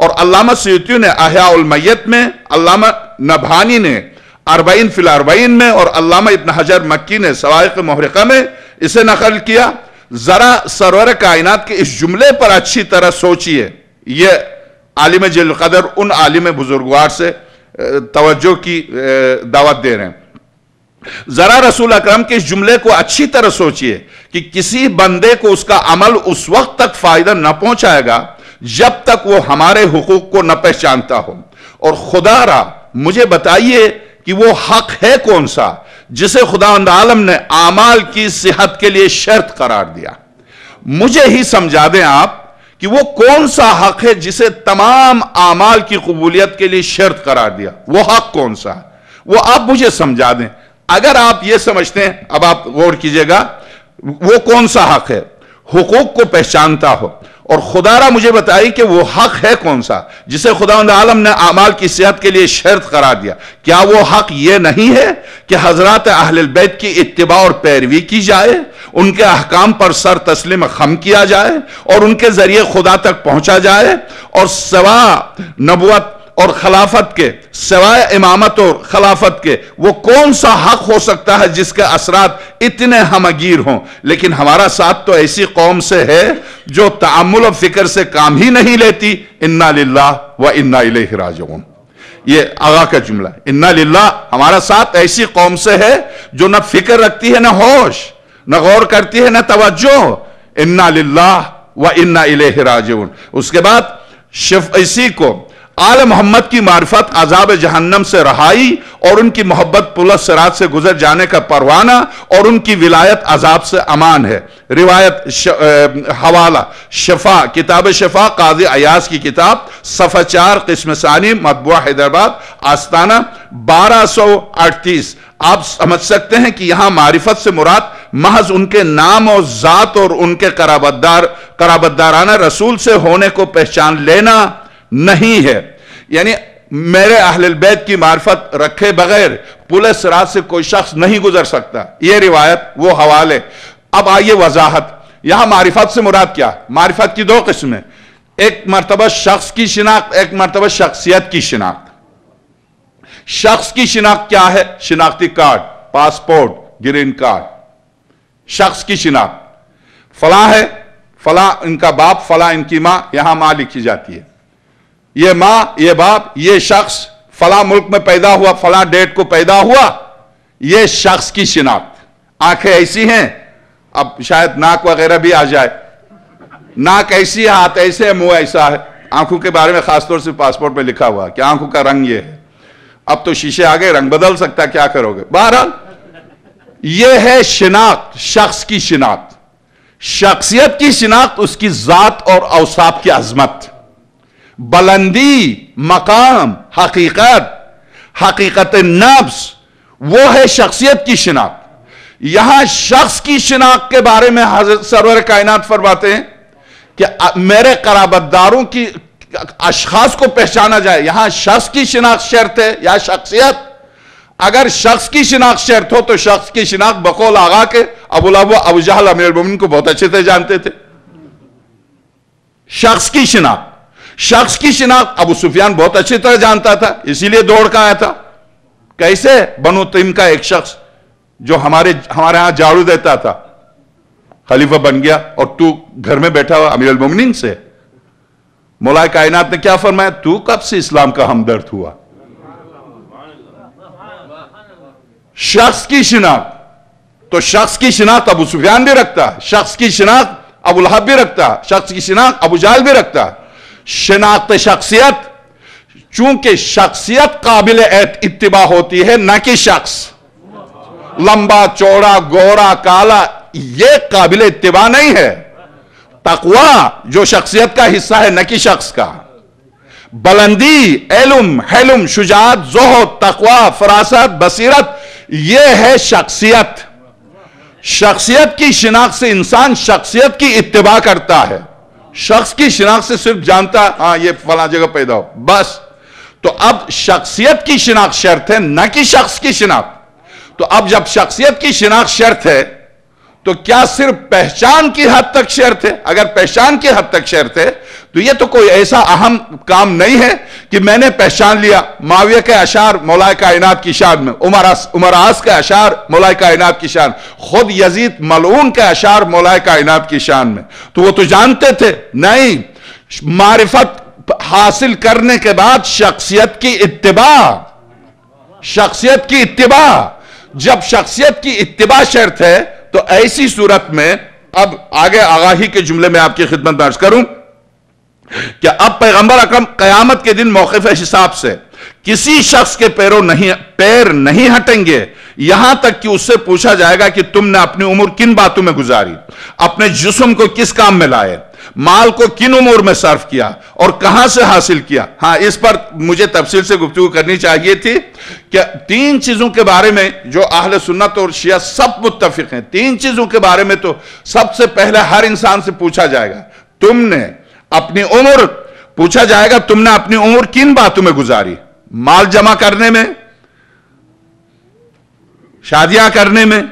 और अल्लामा सयूती ने अहियामैत में, अल्लामा नभानी ने अरबईन फिल में और अल्लामा इबन हजर मक्की ने सवाक महरका में इसे नकल किया। जरा सरवर कायनात के इस जुमले पर अच्छी तरह सोचिए। यह आलिम जलकदर उन आलिम बुजुर्गवार से तवज्जो की दावत दे रहे हैं। जरा रसूल अकरम के इस जुमले को अच्छी तरह सोचिए कि किसी बंदे को उसका अमल उस वक्त तक फ़ायदा न पहुंचाएगा, जब तक वो हमारे हुकूक को न पहचानता हो। और खुदारा मुझे बताइए कि वो हक है कौन सा, जिसे खुदा आलम ने आमाल की सेहत के लिए शर्त करार दिया। मुझे ही समझा दें आप कि वो कौन सा हक है जिसे तमाम आमाल की कबूलियत के लिए शर्त करार दिया। वो हक कौन सा? वो आप मुझे समझा दें। अगर आप ये समझते हैं, अब आप गौर कीजिएगा, वो कौन सा हक है? हुकूक को पहचानता हो। और खुदारा मुझे बताई कि वो हक है कौन सा, जिसे खुदा आलम ने अमाल की सेहत के लिए शर्त करार दिया। क्या वो हक ये नहीं है कि हज़रत अहल बैत की इतबा और पैरवी की जाए, उनके अहकाम पर सर तस्लिम खम किया जाए, और उनके ज़रिए खुदा तक पहुँचा जाए, और सवा नबुअत और खिलाफत के सवाए इमामत और खिलाफत के, वो कौन सा हक हो सकता है जिसके असरात इतने हमगीर हों? लेकिन हमारा साथ तो ऐसी कौम से है जो तमुल और फ़िक्र से काम ही नहीं लेती। इन्ना लिल्ला व इन्ना राजून ये आगा का जुमला। इन्ना लिल्ला हमारा साथ ऐसी कौम से है जो ना फ़िक्र रखती है, ना होश, न गौर करती है, न तवज्जो। इन्ना लिल्ला व इन्ना राजून उसके बाद इसी को आल मोहम्मद की मार्फत अजाब जहन्नम से रहाई और उनकी मोहब्बत पुलस सरात से गुजर जाने का परवाना और उनकी विलायत अजाब से अमान है। रिवायत श, आ, हवाला शफा किताब शफा काजी अयास की किताब सफ़ा चार किस्म सानी मतबुआ हैदराबाद आस्ताना बारह सौ अड़तीस। आप समझ सकते हैं कि यहाँ मारिफत से मुराद महज उनके नाम और जात और उनके कराबदार कराबदाराना रसूल से होने को पहचान लेना नहीं है। यानी मेरे अहल बैत की मार्फत रखे बगैर पुलिस रात से कोई शख्स नहीं गुजर सकता। यह रिवायत, वो हवाले। अब आइए वजाहत। यहाँ मारिफत से मुराद क्या? मारिफत की दो किस्में। एक मरतबा शख्स की शिनाख्त, एक मरतबा शख्सियत की शिनाख्त। शख्स की शिनाख्त क्या है? शिनाख्ती कार्ड, पासपोर्ट, ग्रीन कार्ड। शख्स की शिनाख्त। फला है, फला इनका बाप, फला इनकी माँ, यहाँ माँ लिखी जाती है। ये माँ, ये बाप, ये शख्स फला मुल्क में पैदा हुआ, फला डेट को पैदा हुआ, ये शख्स की शिनाख्त। आँखें ऐसी हैं, अब शायद नाक वगैरह भी आ जाए। नाक ऐसी हाथ ऐसे मुँह ऐसा है। आँखों के बारे में खासतौर से पासपोर्ट में लिखा हुआ कि आँखों का रंग ये है। अब तो शीशे आ गए, रंग बदल सकता क्या करोगे? बहरहाल यह है शिनाख्त, शख्स की शिनाख्त। शख्सियत की शिनाख्त, उसकी जात और अवसाब की अजमत। बुलंदी मकाम हकीकत हकीकत नफ्स वो है शख्सियत की शिनाख्त यहाँ शख्स की शिनाख्त के बारे में हज़रत सरवर कायनात फरमाते हैं कि मेरे कराबतदारों की अशखास को पहचाना जाए यहाँ शख्स की शिनाख्त शर्त है या शख्सियत अगर शख्स की शिनाख्त शर्त हो तो शख्स की शिनाख्त बकौल आगा के अबुल अबू अबू जहल अमीर को बहुत अच्छे से जानते थे शख्स की शिनाख्त शख्स की शिनाख्त अबू सुफियान बहुत अच्छी तरह जानता था, इसीलिए दौड़ का आया था। कैसे? बनो तिम का एक शख्स जो हमारे हमारे यहाँ झाड़ू देता था। खलीफा बन गया और तू घर में बैठा हुआ अमीर अलमुमिन से। मौलाए कायनात ने क्या फरमाया? तू कब से इस्लाम का हमदर्द हुआ? शख्स की शिनाख्त। तो शख्स की शिनाख्त अबू सुफियान भी रखता शख्स की शिनाख्त अबू लहब भी रखता शख्स की शिनाख्त अबू जाल भी रखता शनाख्त शख्सियत, चूँकि शख्सियत काबिल इतबा होती है, न कि शख्स। लंबा, चौड़ा, गोरा, काला यह काबिल इतबा नहीं है। तकवा जो शख्सियत का हिस्सा है, न कि शख्स का। बुलंदी एलुम हेलुम, शुजात जोह तकवा, फरासत, बसीरत यह है शख्सियत। शख्सियत की शिनाख्त से इंसान शख्सियत की इतबा करता है। शख्स की शिनाख्त से सिर्फ़ जानता हाँ ये फला जगह पैदा हो। बस। तो अब शख्सियत की शिनाख्त शर्त है, ना कि शख्स की शिनाख्त। तो अब जब शख्सियत की शिनाख्त शर्त है तो क्या सिर्फ़ पहचान की हद तक शर्त है? अगर पहचान की हद तक शर्त है तो यह तो कोई ऐसा अहम काम नहीं है कि मैंने पहचान लिया। माविया के अशार, मौलाए कायनात की शान में। उमर उमरास के अशार, मौलाए कायनात की शान। खुद यजीद मलून के अशार, मौलाए कायनात की शान में। तो वो तो जानते थे, नहीं। मारिफत हासिल करने के बाद शख्सियत की इत्तबा, शख्सियत की इत्तबा। जब शख्सियत की इत्तबा शर्त है तो ऐसी सूरत में, अब आगे आगाही के जुमले में आपकी खिदमत दर्ज करूँ। कि अब पैगंबर अकरम कयामत के दिन मौके हिसाब से? किसी शख्स के पैरों नहीं, पैर नहीं हटेंगे, यहाँ तक कि उससे पूछा जाएगा कि तुमने अपनी उम्र किन बातों में गुजारी? अपने जिस्म को किस काम में लाए? माल को किन उमूर में सर्व किया? और कहाँ से हासिल किया? हाँ, इस पर मुझे तफसील से गुफ्तु करनी चाहिए थी कि तीन चीज़ों के बारे में जो आहल सुन्नत और शिया सब मुतफिक हैं, तीन चीज़ों के बारे में तो सबसे पहले हर इंसान से पूछा जाएगा, तुमने अपनी उम्र, पूछा जाएगा तुमने अपनी उम्र किन बातों में गुजारी? माल जमा करने में? शादियाँ करने में?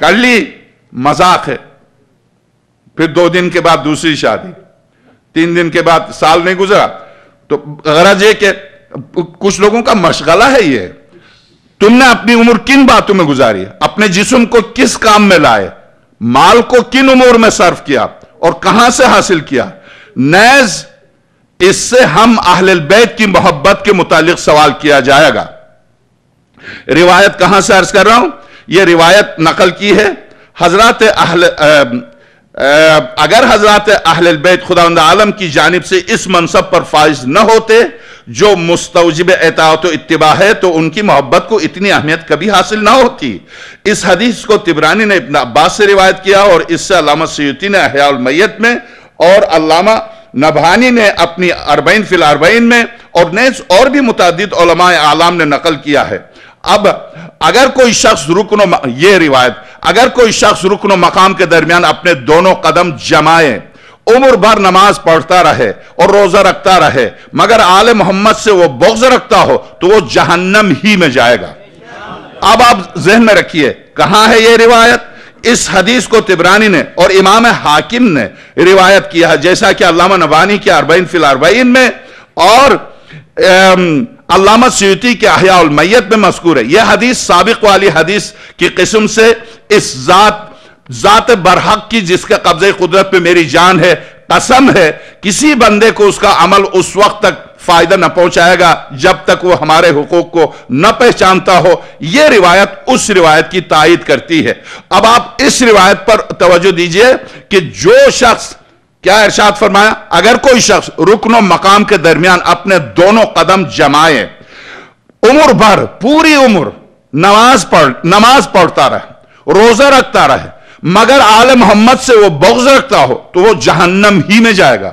कर ली, मज़ाक है। फिर दो दिन के बाद दूसरी शादी। तीन दिन के बाद साल नहीं गुजरा। तो गरज ये कि कुछ लोगों का मशगला है ये। तुमने अपनी उम्र किन बातों में गुजारी? अपने जिस्म को किस काम में लाए? माल को किन उम्र में सर्व किया और कहाँ से हासिल किया? नैज, इससे हम अहल बैत की मोहब्बत के मुतालिक सवाल किया जाएगा। रिवायत कहाँ से अर्ज़ कर रहा हूँ? यह रिवायत नकल की है। हज़रत अहल अगर हज़रत अहल बैत खुदा आलम की जानब से इस मनसब पर फाइज न होते जो मुस्तजिब एतात इतबा है तो उनकी मोहब्बत को इतनी अहमियत कभी हासिल ना होती। इस हदीस को तिबरानी ने इब्न अब्बास से रिवायत किया और इससे अलामा सयुती ने अहयाल मैत में और अलामा नभानी ने अपनी अरबईन फिल अरबईन में और नेस और भी मुतद आलाम ने नकल किया है। अब अगर कोई शख्स रुकन ये रिवायत, अगर कोई शख्स रुकन मकाम के दरमियान अपने दोनों कदम जमाए उम्र भर नमाज़ पढ़ता रहे और रोजा रखता रहे, मगर आल मोहम्मद से वो बोग्ज रखता हो तो वो जहन्नम ही में जाएगा। अब आप जहन में रखिए, कहाँ है ये रिवायत? इस हदीस को तिबरानी ने और इमाम हाकिम ने रिवायत किया है, जैसा कि अल्लामा नबानी के अरबईन फिल अरबईन में और अल्लामा सयूती के अहिया मैत में मस्कूर है। यह हदीस सबक वाली हदीस की किस्म से इस जात जात बरहक की जिसके कब्जे कुदरत पे मेरी जान है, कसम है, किसी बंदे को उसका अमल उस वक्त तक फ़ायदा न पहुंचाएगा जब तक वो हमारे हुकूक को न पहचानता हो। यह रिवायत उस रिवायत की तायद करती है। अब आप इस रिवायत पर तवज्जो दीजिए कि जो शख्स, क्या इरशाद फरमाया, अगर कोई शख्स रुकनो मकाम के दरमियान अपने दोनों कदम जमाए, उम्र भर, पूरी उम्र नमाज़ पढ़, नमाज़ पढ़ता रहे, रोजा रखता रहे मगर आल मोहम्मद से वो बग्ज रखता हो तो वो जहन्नम ही में जाएगा।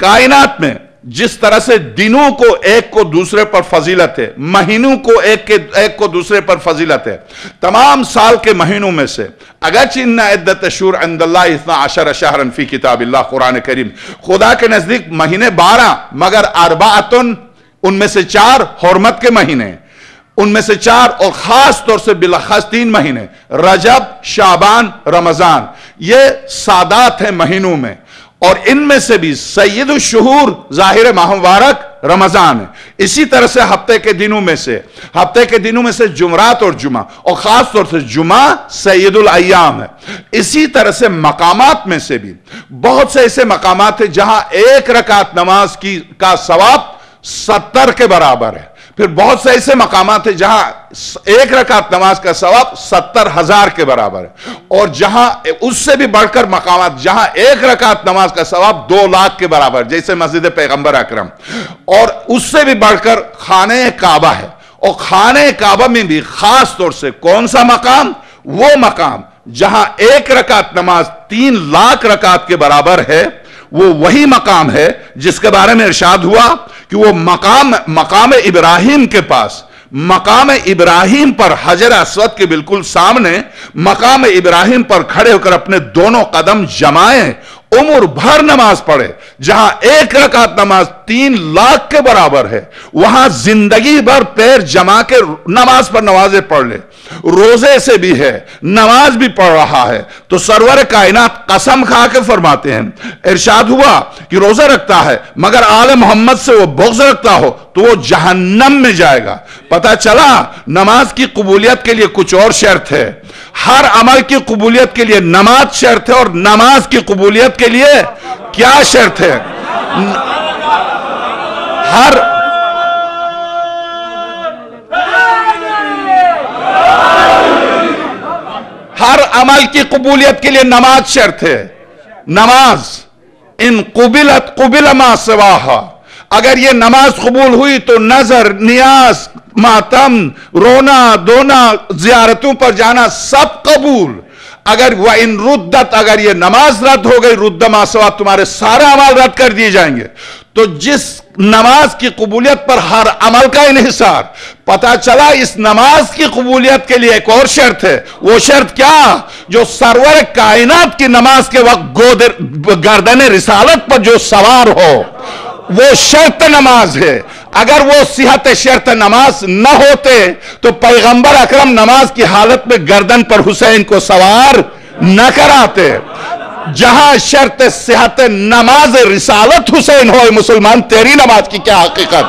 कायनात में जिस तरह से दिनों को एक को दूसरे पर फजीलत है, महीनों को एक के, एक को दूसरे पर फजीलत है, तमाम साल के महीनों में से अगर चिन्ना इद्दत शूर अंदल्ला इतना अशर शहरन फ़ी किताब कुरान करीम। खुदा के नज़दीक महीने बारह, मगर अरबातुन, उनमें से चार हरमत के महीने उनमें से चार, और खास तौर से बिलखास तीन महीने, रजब, शाबान, रमज़ान। ये सादात है महीनों में। और इनमें से भी सैयद शहूर, ज़ाहिर माह मुबारक रमज़ान है। इसी तरह से हफ़्ते के दिनों में से, हफ़्ते के दिनों में से जुमरात और जुमा और खास तौर से जुमा सैदुल अयाम है। इसी तरह से मकामात में से भी, बहुत से ऐसे मकामात है जहाँ एक रकात नमाज़ की, का सवाब सत्तर के बराबर है। फिर बहुत से ऐसे मकाम थे जहाँ एक रकात नमाज़ का सवाब सत्तर हज़ार के बराबर है। और जहाँ उससे भी बढ़कर मकाम जहाँ एक रकात नमाज़ का सवाब दो लाख के बराबर, जैसे मस्जिद पैगंबर अक्रम। और उससे भी बढ़कर खाने काबा है। और खाने काबा में भी खास तौर से कौन सा मकाम? वो मकाम जहाँ एक रकात नमाज़ तीन लाख रकात के बराबर है। वो वही मकाम है जिसके बारे में इर्शाद हुआ कि वो मकाम मकाम इब्राहिम के पास, मकाम इब्राहिम पर हजर असवद के बिल्कुल सामने, मकाम इब्राहिम पर खड़े होकर अपने दोनों कदम जमाए, उम्र भर नमाज़ पढ़े, जहाँ एक रकात नमाज़ तीन लाख के बराबर है। वहाँ ज़िंदगी भर पैर जमा के नमाज़ पर नमाजें पढ़ ले। रोज़े से भी है, नमाज़ भी पढ़ रहा है। तो सरवर कायनात कसम खा के फरमाते हैं, इरशाद हुआ कि रोजा रखता है, मगर आल मोहम्मद से वो बोझ रखता हो तो वो जहन्नम में जाएगा। पता चला, नमाज़ की कबूलियत के लिए कुछ और शर्त है। हर अमल की कबूलियत के लिए नमाज़ शर्त है, और नमाज़ की कबूलियत के लिए क्या शर्त है? हर हर अमल की कबूलियत के लिए नमाज़ शर्त है। नमाज़, इन कुबिलत कुबिल मासवाहा अगर ये नमाज़ कबूल हुई तो नज़र, नियाज, मातम, रोना, दोना, जियारतों पर जाना सब कबूल। अगर वह इन रुद्दत, अगर ये नमाज़ रद्द हो गई, रुद्द मासवा तुम्हारे सारे अमाल रद्द कर दिए जाएँगे। तो जिस नमाज़ की कबूलियत पर हर अमल का इनहिसार, पता चला इस नमाज़ की कबूलियत के लिए एक और शर्त है। वो शर्त क्या? जो सरवर कायनात की नमाज़ के वक्त गर्दन रिसालत पर जो सवार हो, वो शर्त नमाज़ है। अगर वो सिहत शर्त नमाज़ न होते तो पैगंबर अकरम नमाज़ की हालत में गर्दन पर हुसैन को सवार न कराते। जहाँ शर्त सेहत नमाज़ रिसालत हुसैन हो मुसलमान तेरी नमाज़ की क्या हकीकत?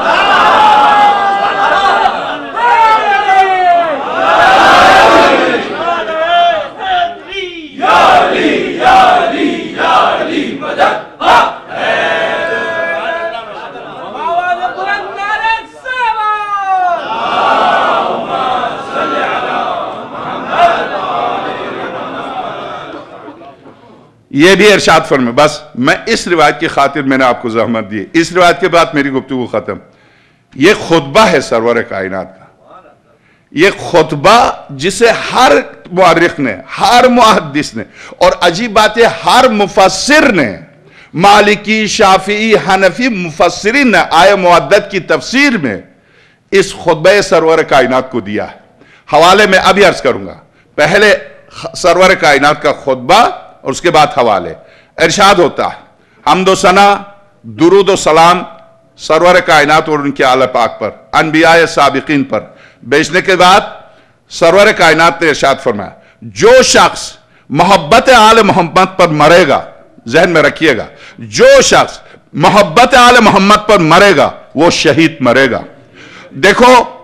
यह भी इरशाद फरमे बस मैं इस रिवायत की खातिर मैंने आपको जहमत दी। इस रिवायत के बाद मेरी गुफ्तु खत्म। यह खुतबा है सरवर कायनात का। यह खुतबा जिसे हर मुआरिख ने, हर मुहदस ने और अजीब बात है, हर मुफसर ने, मालिकी, शाफी, हनफी मुफसरिन ने आय मुद्दत की तफसीर में इस खुतब सरवर कायनात को दिया है। हवाले में अभी अर्ज़ करूँगा, पहले सरवर कायनात का खुतबा और उसके बाद हवाले। इरशाद होता है। हमदो सना, दुरुद सलाम, सरवर कायनात और उनके आला पाक पर अनबिया साबिकीन पर। बेचने के बाद सरवर कायनात ने इरशाद फरमाया, जो शख्स मोहब्बत आल मोहम्मद पर मरेगा, जहन में रखिएगा, जो शख्स मोहब्बत आल मोहम्मद पर मरेगा, वो शहीद मरेगा। देखो,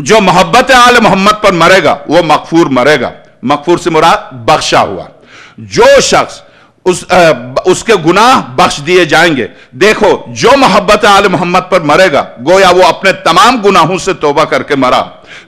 जो मोहब्बत आल मोहम्मद पर मरेगा, वो मकफूर मरेगा। मकफूर से मुराद बख्शा हुआ। जो शख्स उस आ, उसके गुनाह बख्श दिए जाएँगे देखो जो मोहब्बत आल मोहम्मद पर मरेगा गोया वो अपने तमाम गुनाहों से तोबा करके मरा।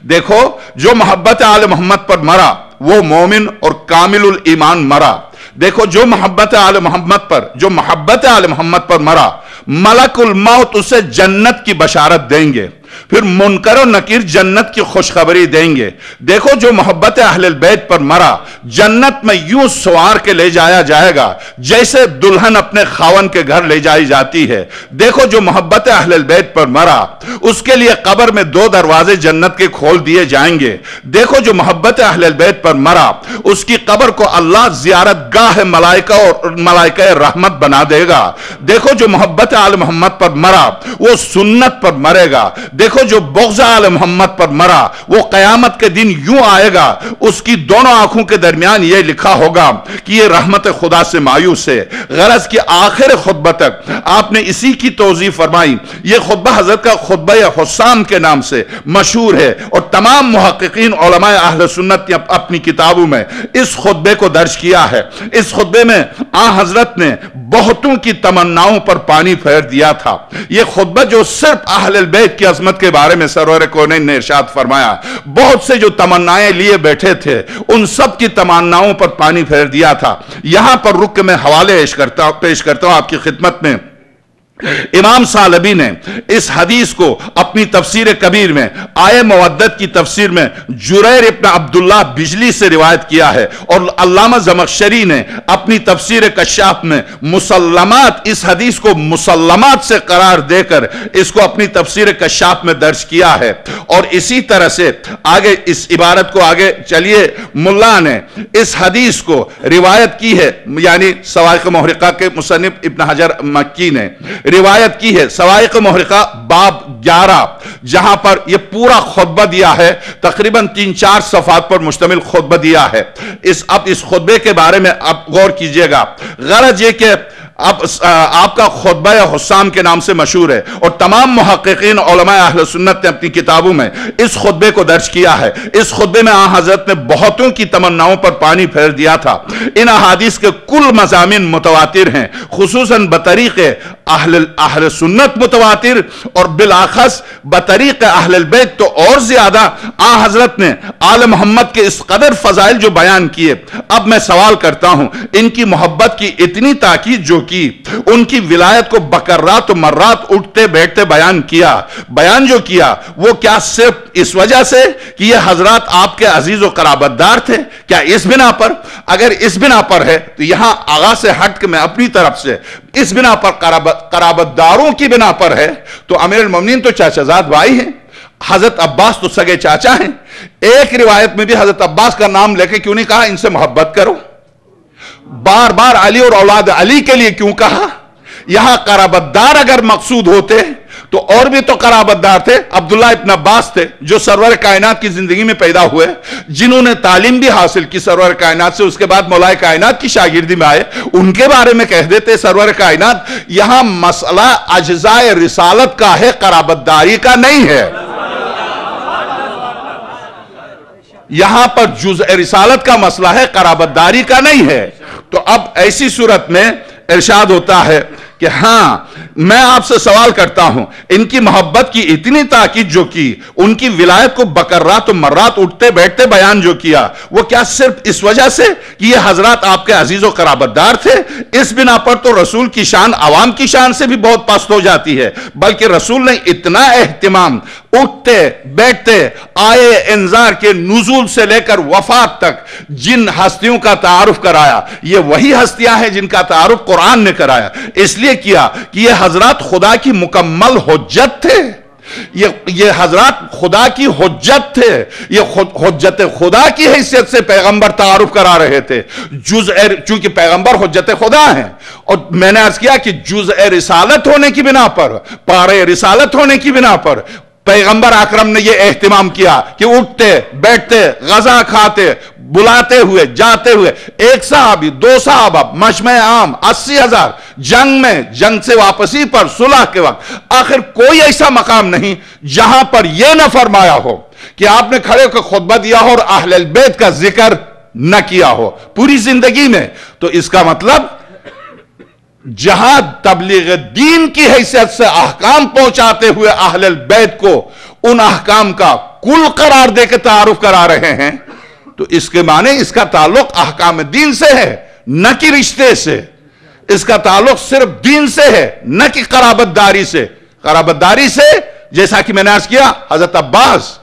देखो जो मोहब्बत आल मोहम्मद पर मरा वो मोमिन और कामिल ईमान मरा। देखो जो मोहब्बत आल मोहम्मद पर जो मोहब्बत आल मोहम्मद पर मरा मलकुल मौत उसे जन्नत की बशारत देंगे। फिर मुनकर और नकीर जन्नत की खुशखबरी देंगे। देखो जो मोहब्बत अहल बैत पर मरा, जन्नत में यूँ सवार के ले जाया जाएगा, जैसे दुल्हन अपने खावन के घर ले जाई जाती है। देखो जो मोहब्बत अहल बैत पर मरा, उसके लिए कब्र में दो दरवाजे जन्नत के खोल दिए जाएँगे। देखो जो मोहब्बत अहल बैत पर मरा, उसकी कबर को अल्लाह जियारत गाह मलाइका और मलाइका रहमत बना देगा। देखो जो मोहब्बत आल मोहम्मद पर मरा, वो सुन्नत पर मरेगा। देखो जो बोगजा आल मोहम्मद पर मरा, वो कयामत के दिन यूँ आएगा, उसकी दोनों आँखों के दरमियान यह लिखा होगा कि यह रहमत खुदा से मायूस है। गरज की आखिर खुतबा तक आपने इसी की तोजी फरमाई। यह खुतबा हज़रत का खुतबा हुसाम के नाम से मशहूर है और तमाम मुहक्कीन अहल सुन्नत ने अपनी किताबों में इस खुतबे को दर्ज किया है। इस खुतबे में आ हज़रत ने बहुतों की तमन्नाओं पर पानी फेर दिया था। यह खुतबा जो सिर्फ़ अहल बैत की अजमत के बारे में सरोर को ने फरमाया, बहुत से जो तमन्नाएँ लिए बैठे थे, उन सब की तमन्नाओं पर पानी फेर दिया था। यहाँ पर रुक मैं हवाले करता पेश करता हूँ आपकी खिदमत में। इमाम सालबी ने इस हदीस को अपनी तफसीर कबीर में आय मवद्दत की तफसीर में जुरैर इब्न अब्दुल्ला बिजली से रिवायत किया है और अल्लामा जमकशरी ने अपनी तफसीर कशाफ में मुसलमात इस हदीस को मुसलमात से करार देकर इसको अपनी तफसीर कशाफ में दर्ज किया है। और इसी तरह से आगे, इस इबारत को आगे चलिए, मुल्ला ने इस हदीस को रिवायत की है, यानी सवाइक महरिका के मुसनफ इब्न हजर मक्की ने। रिवायत की है, सवाइक मोहरिका, बाब ग्यारह, जहाँ पर यह पूरा खुतबा दिया है, तकरीबन तीन चार सफात पर मुश्तमिल खुतबा दिया है। इस, अब इस खुतबे के बारे में आप गौर कीजिएगा। गरज ये कि आप आपका खुतबा हुसाम के नाम से मशहूर है और तमाम महक्कीन अहल सुन्नत ने अपनी किताबों में इस खुतबे को दर्ज किया है। इस खुतबे में आ हज़रत ने बहुतों की तमन्नाओं पर पानी फेर दिया था। इन अहादीस के कुल मजामी मुतवातिर हैं खसूस बतरीक अहल सुन्नत मुतवातिर और बिलाखस बतरीक अहल बैत। तो और ज़्यादा आ हज़रत ने आल मोहम्मद के इस कदर फजाइल जो बयान किए। अब मैं सवाल करता हूँ, इनकी मोहब्बत की इतनी ताकीद जो की, उनकी विलायत को बकर्रात, मर्रात, उठते, बैठते बयान किया। बयान जो किया, वो क्या सिर्फ़ इस वजह से कि ये हज़रत आपके अज़ीज़ व कराबतदार थे? क्या इस बिना पर? अगर इस बिना पर है तो यहाँ आगा से हट के मैं अपनी तरफ़ से, इस बिना पर कराबतदारों की बिना पर है तो अमीर ममनीन तो चाचाजाद भाई हैं। हज़रत अब्बास तो सगे चाचा हैं। एक रिवायत में भी हज़रत अब्बास का नाम लेके क्यों नहीं कहा, इनसे मोहब्बत करो। बार बार अली और औलाद अली के लिए क्यों कहा? यहाँ कराबतदार अगर मकसूद होते तो और भी तो कराबतदार थे। अब्दुल्ला इब्न अब्बास थे, जो सरवर कायनात की ज़िंदगी में पैदा हुए, जिन्होंने तालीम भी हासिल की सरवर कायनात से। उसके बाद मौलाए कायनात की शागिर्दी में आए। उनके बारे में कह देते सरवर कायनात, यहाँ मसला अजाए रिसालत का है, कराबतदारी का नहीं है। यहाँ पर जुज रिसालत का मसला है, कराबतदारी का नहीं है। तो अब ऐसी सूरत में इरशाद होता है कि हाँ, मैं आपसे सवाल करता हूँ, इनकी मोहब्बत की इतनी ताकीद जो की, उनकी विलायत को बकर्रात मर्रात उठते बैठते बयान जो किया, वो क्या सिर्फ़ इस वजह से कि ये हज़रत आपके अज़ीज़ कराबतदार थे? इस बिना पर तो रसूल की शान अवाम की शान से भी बहुत पस्त हो जाती है, बल्कि रसूल ने इतना एहतमाम उठते, बैठते, आए इंजार के नजूल से लेकर वफात तक जिन हस्तियों का तारुफ कराया, ये वही हस्तियाँ हैं जिनका तारुफ कुरान ने कराया। इसलिए किया कि ये हज़रत खुदा की मुकम्मल हुज्जत थे। ये ये हज़रत खुदा की हुज्जत थे। ये हुज्जत खुदा की हैसियत से पैगंबर तारुफ करा रहे थे। जुज चूँकि पैगंबर हुज्जत खुदा हैं, और मैंने अर्ज़ किया कि जुज रिसालत होने की बिना पर पारे रिसालत होने की बिना पर पैगंबर आक्रम ने यह एहतमाम किया कि उठते, बैठते, गजा खाते, बुलाते हुए, जाते हुए, एक साहबी, दो साहबा मशम आम, अस्सी हज़ार, जंग में, जंग से वापसी पर, सुलह के वक्त। आखिर कोई ऐसा मकाम नहीं जहाँ पर यह न फरमाया हो कि आपने खड़े होकर खुतबा दिया हो और अहल बैत का ज़िक्र न किया हो। पूरी ज़िंदगी में। तो इसका मतलब जहाँ तबलीग दीन की हैसियत से अहकाम पहुंचाते हुए अहल बैत को उन अहकाम का कुल करार देकर तारुफ करा रहे हैं। तो इसके माने इसका ताल्लुक अहकाम दीन से है, न कि रिश्ते से। इसका ताल्लुक सिर्फ़ दीन से है, न कि कराबतदारी से। कराबतदारी से, जैसा कि मैंने आज किया, हज़रत अब्बास,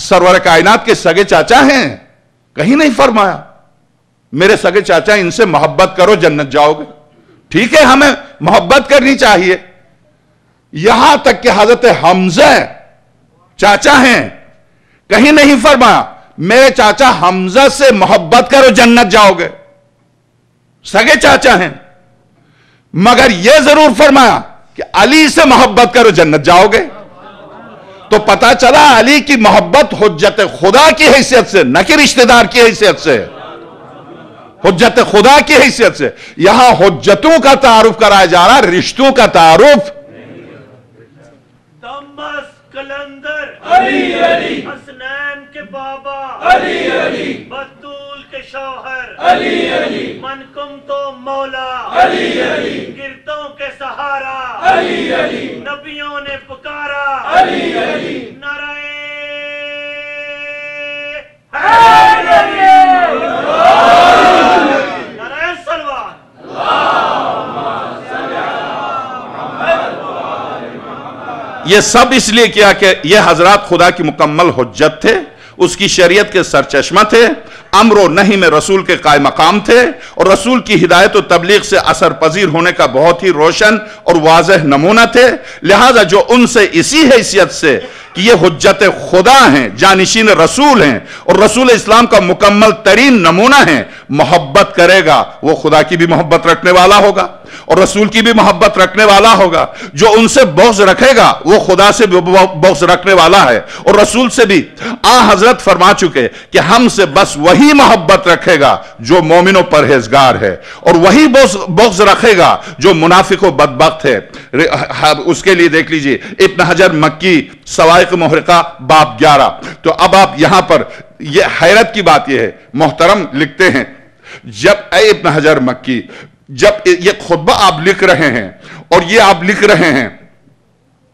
सरवर कायनात के सगे चाचा हैं, कहीं नहीं फरमाया। मेरे सगे चाचा इनसे मोहब्बत करो, जन्नत जाओगे। ठीक है, हमें मोहब्बत करनी चाहिए। यहाँ तक कि हज़रत हमजा चाचा हैं, कहीं नहीं फरमाया, मेरे चाचा हमजा से मोहब्बत करो, जन्नत जाओगे। सगे चाचा हैं। मगर यह ज़रूर फरमाया कि अली से मोहब्बत करो, जन्नत जाओगे। तो पता चला अली की मोहब्बत हुज्जत खुदा की हैसियत से, न कि रिश्तेदार की हैसियत से। हुज्जत खुदा की हैसियत से। यहाँ हुज्जतों का तारुफ कराया जा रहा रिश्तों का तारुफ। कलंदर। अली अली। हसनैन के बाबा। अली अली। बतूल के शौहर। अली अली। मनकुम तो मौला। अली अली। गिरतों के सहारा। अली अली। नबियों ने पुकारा। अली अली। नाराए यह सब इसलिए किया कि यह हज़रत खुदा की मुकम्मल हजत थे, उसकी शरीयत के सरचश्मा थे अमर नहीं में रसूल के काय मकाम थे और रसूल की हिदायत और तबलीग से असर पजीर होने का बहुत ही रोशन और वाजह नमूना थे। लिहाजा जो उनसे इसी हैसियत से कि ये हजत खुदा हैं, जानशीन रसूल हैं और रसूल इस्लाम का मुकम्मल तरीन नमूना है, मोहब्बत करेगा, वो खुदा की भी मोहब्बत रखने वाला होगा और रसूल की भी मोहब्बत रखने वाला होगा। जो उनसे बोझ रखेगा, वो खुदा से भी बोझ रखने वाला है और रसूल से भी। आ हज़रत फरमा चुके कि हमसे बस वही मोहब्बत रखेगा जो मोमिनो परहेजगार है। और वही बोझ रखेगा जो मुनाफिक बदबक है। उसके लिए देख लीजिए, इब्न हजर मक्की, सवाइक मोहरका, बाप ग्यारह। तो अब आप यहाँ पर यह हैरत की बात यह है, मोहतरम लिखते हैं। जब, ए इब्न हजर मक्की, जब ये खुतबा आप लिख रहे हैं, और ये आप लिख रहे हैं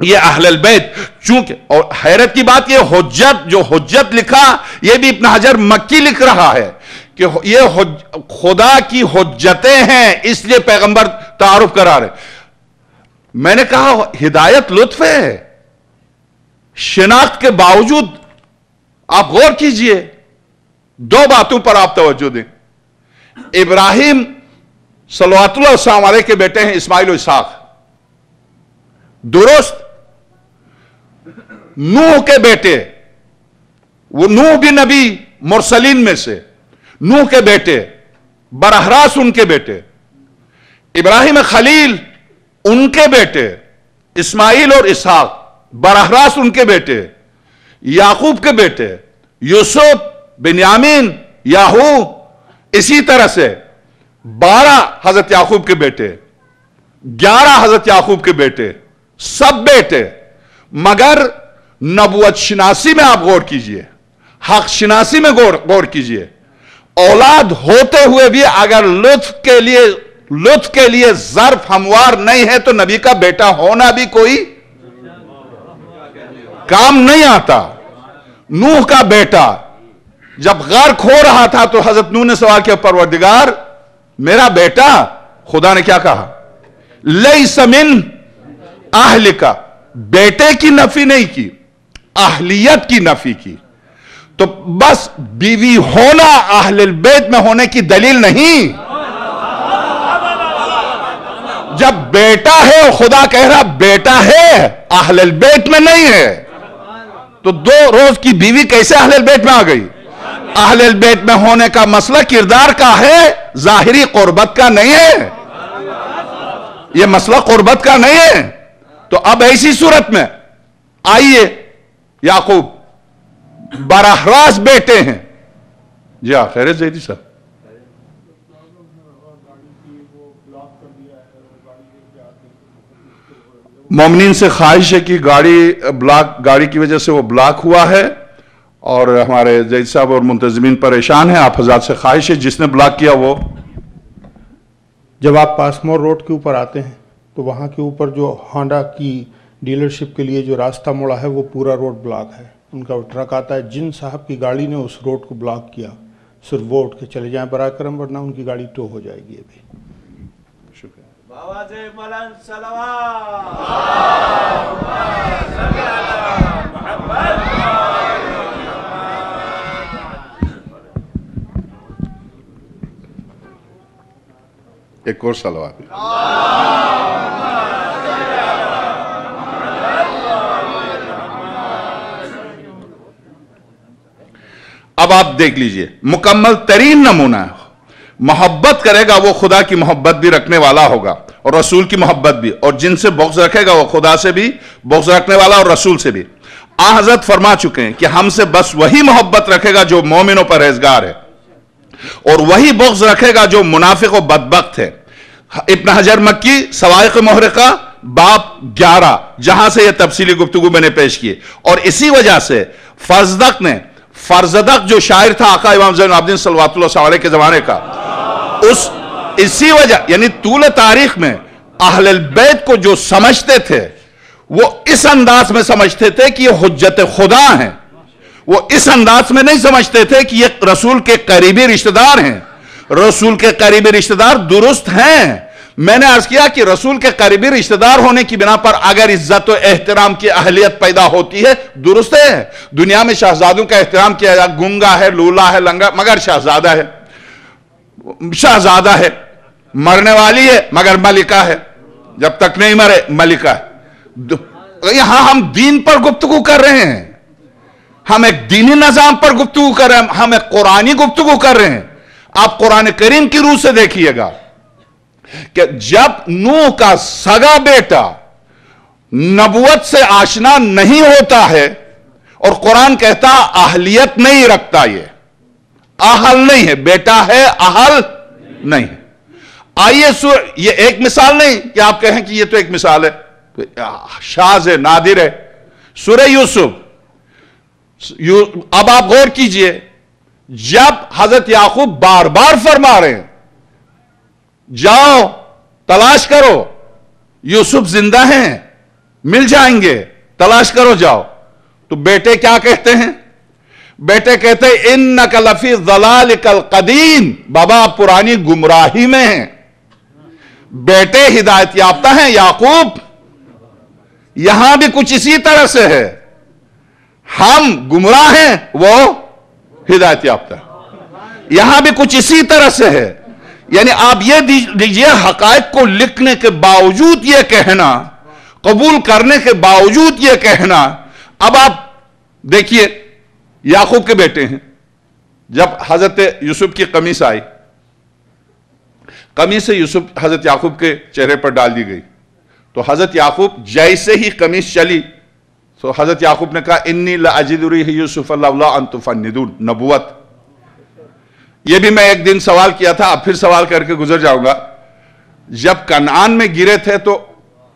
ये अहल बैत, चूँकि, और हैरत की बात ये हजत जो हजत लिखा, ये भी इतना हजर मक्की लिख रहा है कि ये खुदा की हजतें हैं, इसलिए पैगंबर तारुफ करा रहे मैंने कहा, हिदायत लुत्फ है। शिनाख्त के बावजूद आप गौर कीजिए, दो बातों पर आप तवज्जो दें। इब्राहिम सलवातुल्लाह के बेटे हैं इस्माइल इसाक दुरुस्त नूह के बेटे, वो नूह भी नबी मुरसलीन में से, नूह के बेटे बरहरास उनके बेटे, इब्राहिम खलील उनके बेटे, इस्माइल और इसहाक बरहरास उनके बेटे, याकूब के बेटे, यूसुफ, बिन्यामीन, याहू, इसी तरह से बारह हज़रत याकूब के बेटे, ग्यारह हज़रत याकूब के बेटे, सब बेटे मगर नबुअत शिनासी में आप गौर कीजिए, हक शिनासी में गौर गौर कीजिए। औलाद होते हुए भी अगर लुत्फ के लिए, लुत्फ के लिए जर्फ हमवार नहीं है तो नबी का बेटा होना भी कोई काम नहीं आता। नूह का बेटा जब गर्क हो रहा था तो हज़रत नूह ने सवाल किया, परवरदिगार, मेरा बेटा? खुदा ने क्या कहा? लई समिन आहल का बेटे की नफी नहीं की आहलियत की नफी की। तो बस बीवी होना आहल बेत में होने की दलील नहीं। जब बेटा है, खुदा कह रहा, बेटा है आहल बेट में नहीं है। तो दो रोज की बीवी कैसे अहल बेट में आ गई? अहल बेट में होने का मसला किरदार का है, जाहिरी कुर्बत का नहीं है। यह मसला कुर्बत का नहीं है। तो अब ऐसी सूरत में आइए याकूब, बरहरास बेटे हैं। जी हाँ खैर जैदी सर। मोमिन से ख्वाहिश है कि गाड़ी ब्लॉक, गाड़ी की वजह से वो ब्लॉक हुआ है और हमारे जैद साहब और मुंतजमीन परेशान हैं। आप हजरात से ख्वाहिश है जिसने ब्लॉक किया वो। जब आप पासमोर रोड के ऊपर आते हैं तो वहाँ के ऊपर जो होंडा की डीलरशिप के लिए जो रास्ता मोड़ा है वो पूरा रोड ब्लॉक है। उनका ट्रक आता है जिन साहब की गाड़ी ने उस रोड को ब्लॉक किया सिर्फ़ वो उठ के चले जाएँ बरा करम वरना उनकी गाड़ी टो हो जाएगी अभी। एक और सलवार। अब आप देख लीजिए, मुकम्मल तरीन नमूना मोहब्बत करेगा वो खुदा की मोहब्बत भी रखने वाला होगा, और रसूल की मोहब्बत भी, और जिनसे बॉक्स रखेगा वो खुदा से भी, बॉक्स रखने वाला और रसूल से भी। आ हज़रत फरमा चुके हैं कि हमसे बस वही मोहब्बत रखेगा जो मोमिनो परहेजगार है। और वही बॉक्स रखेगा जो मुनाफिक और बदबक है। इब्न हजर मक्की सवाइक मोहरका, बाप ग्यारह, जहाँ से यह तफसीली गुफ्तु मैंने पेश की। और इसी वजह से फर्जदक ने फर्जदक जो शायर था आका इमाम जैन सलवातुल्लाह के जमाने का, उस, इसी वजह, यानी तूल तारीख में अहल बैत को जो समझते थे, वो इस अंदाज में समझते थे कि ये हजत खुदा है। वो इस अंदाज में नहीं समझते थे कि ये रसूल के करीबी रिश्तेदार हैं। रसूल के करीबी रिश्तेदार दुरुस्त हैं। मैंने अर्ज़ किया कि रसूल के करीबी रिश्तेदार होने की बिना पर अगर इज़्ज़त और एहतराम की अहलियत पैदा होती है, दुरुस्त है। दुनिया में शहजादों का एहतराम किया जाए गुंगा है, लूला है, लंगा, मगर शहजादा है। शहजादा है। मरने वाली है, मगर मलिका है। जब तक नहीं मरे, मलिका है। यहाँ हम दीन पर गुफ्तगु कर रहे हैं। हम एक दीनी निज़ाम पर गुफ्तगु कर रहे हैं, हम एक कुरानी गुफ्तगु कर रहे हैं। आप कुरान करीम की रूह से देखिएगा कि जब नूह का सगा बेटा नबुवत से आशना नहीं होता है और कुरान कहता अहलियत नहीं रखता ये। आहल नहीं है, बेटा है आहल नहीं है। आइए ये एक मिसाल नहीं कि आप कहें कि ये तो एक मिसाल है। शाज है नादिर है सुर यूसुफ अब आप गौर कीजिए, जब हज़रत याकूब बार बार फरमा रहे हैं, जाओ, तलाश करो, यूसुफ ज़िंदा हैं, मिल जाएँगे, तलाश करो जाओ। तो बेटे क्या कहते हैं? बेटे कहते हैं इन नकलफी जलाल कल कदीम। बाबा पुरानी गुमराही में हैं। बेटे हिदायत याफ्ता हैं, याकूब। यहाँ भी कुछ इसी तरह से है। हम गुमराह हैं, वो हिदायत याफ्ता यहाँ भी कुछ इसी तरह से है। यानी आप ये दीजिए, हकायक को लिखने के बावजूद ये कहना, कबूल करने के बावजूद ये कहना, अब आप देखिए, याकूब के बेटे हैं। जब हज़रत यूसुफ की कमीस आई कमीज से यूसुफ, हज़रत याकूब के चेहरे पर डाल दी गई। तो हज़रत याकूब जैसे ही कमीज चली तो हज़रत याकूब ने कहा इन्नी लजिदुरी यूसुफ अल्लाफनिदून नबुवत यह भी मैं एक दिन सवाल किया था अब फिर सवाल करके गुजर जाऊँगा जब कनान में गिरे थे तो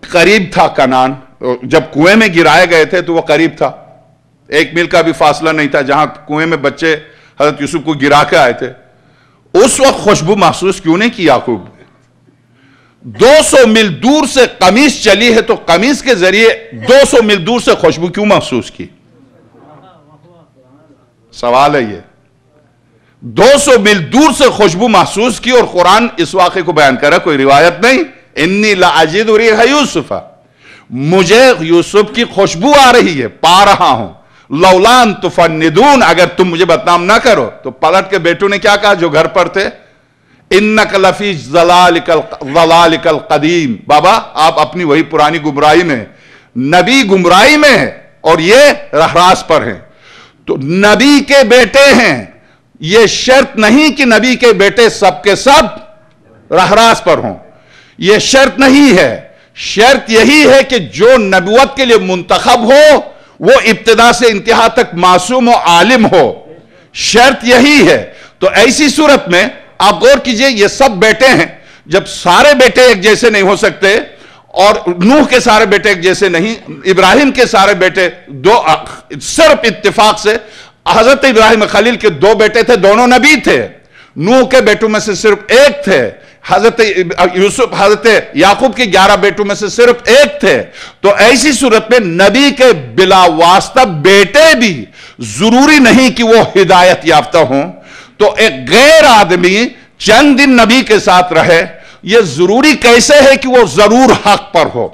करीब था कनान जब कुएँ में गिराए गए थे तो वह करीब था एक मील का भी फासला नहीं था जहाँ कुएँ में बच्चे हज़रत यूसुफ को गिरा के आए थे उस वक्त खुशबू महसूस क्यों नहीं की याकूब 200 मील दूर से कमीज चली है तो कमीज के ज़रिए 200 मील दूर से खुशबू क्यों महसूस की? सवाल है ये। 200 मील दूर से खुशबू महसूस की और कुरान इस वाक़े को बयान करा कोई रिवायत नहीं। इन्नी लाजिद है यूसुफा। मुझे यूसुफ की खुशबू आ रही है, पा रहा हूँ। लौलान तुफनिदून अगर तुम मुझे बदनाम ना करो तो पलट के बेटू ने क्या कहा, जो घर पर थे? इन लफी जलालिकल कदीम। बाबा, आप अपनी वही पुरानी गुमराही में नबी गुमराही में है और ये रहरास पर हैं। तो नबी के बेटे हैं। ये शर्त नहीं कि नबी के बेटे सबके सब रहरास पर हों। यह शर्त नहीं है। शर्त यही है कि जो नबुवत के लिए मुंतखब हो, वो इब्तदा से इंतहा तक मासूम और आलिम हो। शर्त यही है। तो ऐसी सूरत में आप गौर कीजिए, ये सब बेटे हैं। जब सारे बेटे एक जैसे नहीं हो सकते, और नूह के सारे बेटे एक जैसे नहीं, इब्राहिम के सारे बेटे दो सिर्फ़ इत्तेफाक से, हज़रत इब्राहिम खलील के दो बेटे थे, दोनों नबी थे। नूह के बेटों में से सिर्फ़ एक थे। हज़रत यूसुफ, हज़रत याकूब के ग्यारह बेटों में से सिर्फ़ एक थे। तो ऐसी सूरत में नबी के बिला वास्तव बेटे भी ज़रूरी नहीं कि वो हिदायत याफ्ता हो। तो एक गैर आदमी चंद दिन नबी के साथ रहे यह ज़रूरी कैसे है कि वो ज़रूर हक पर हो?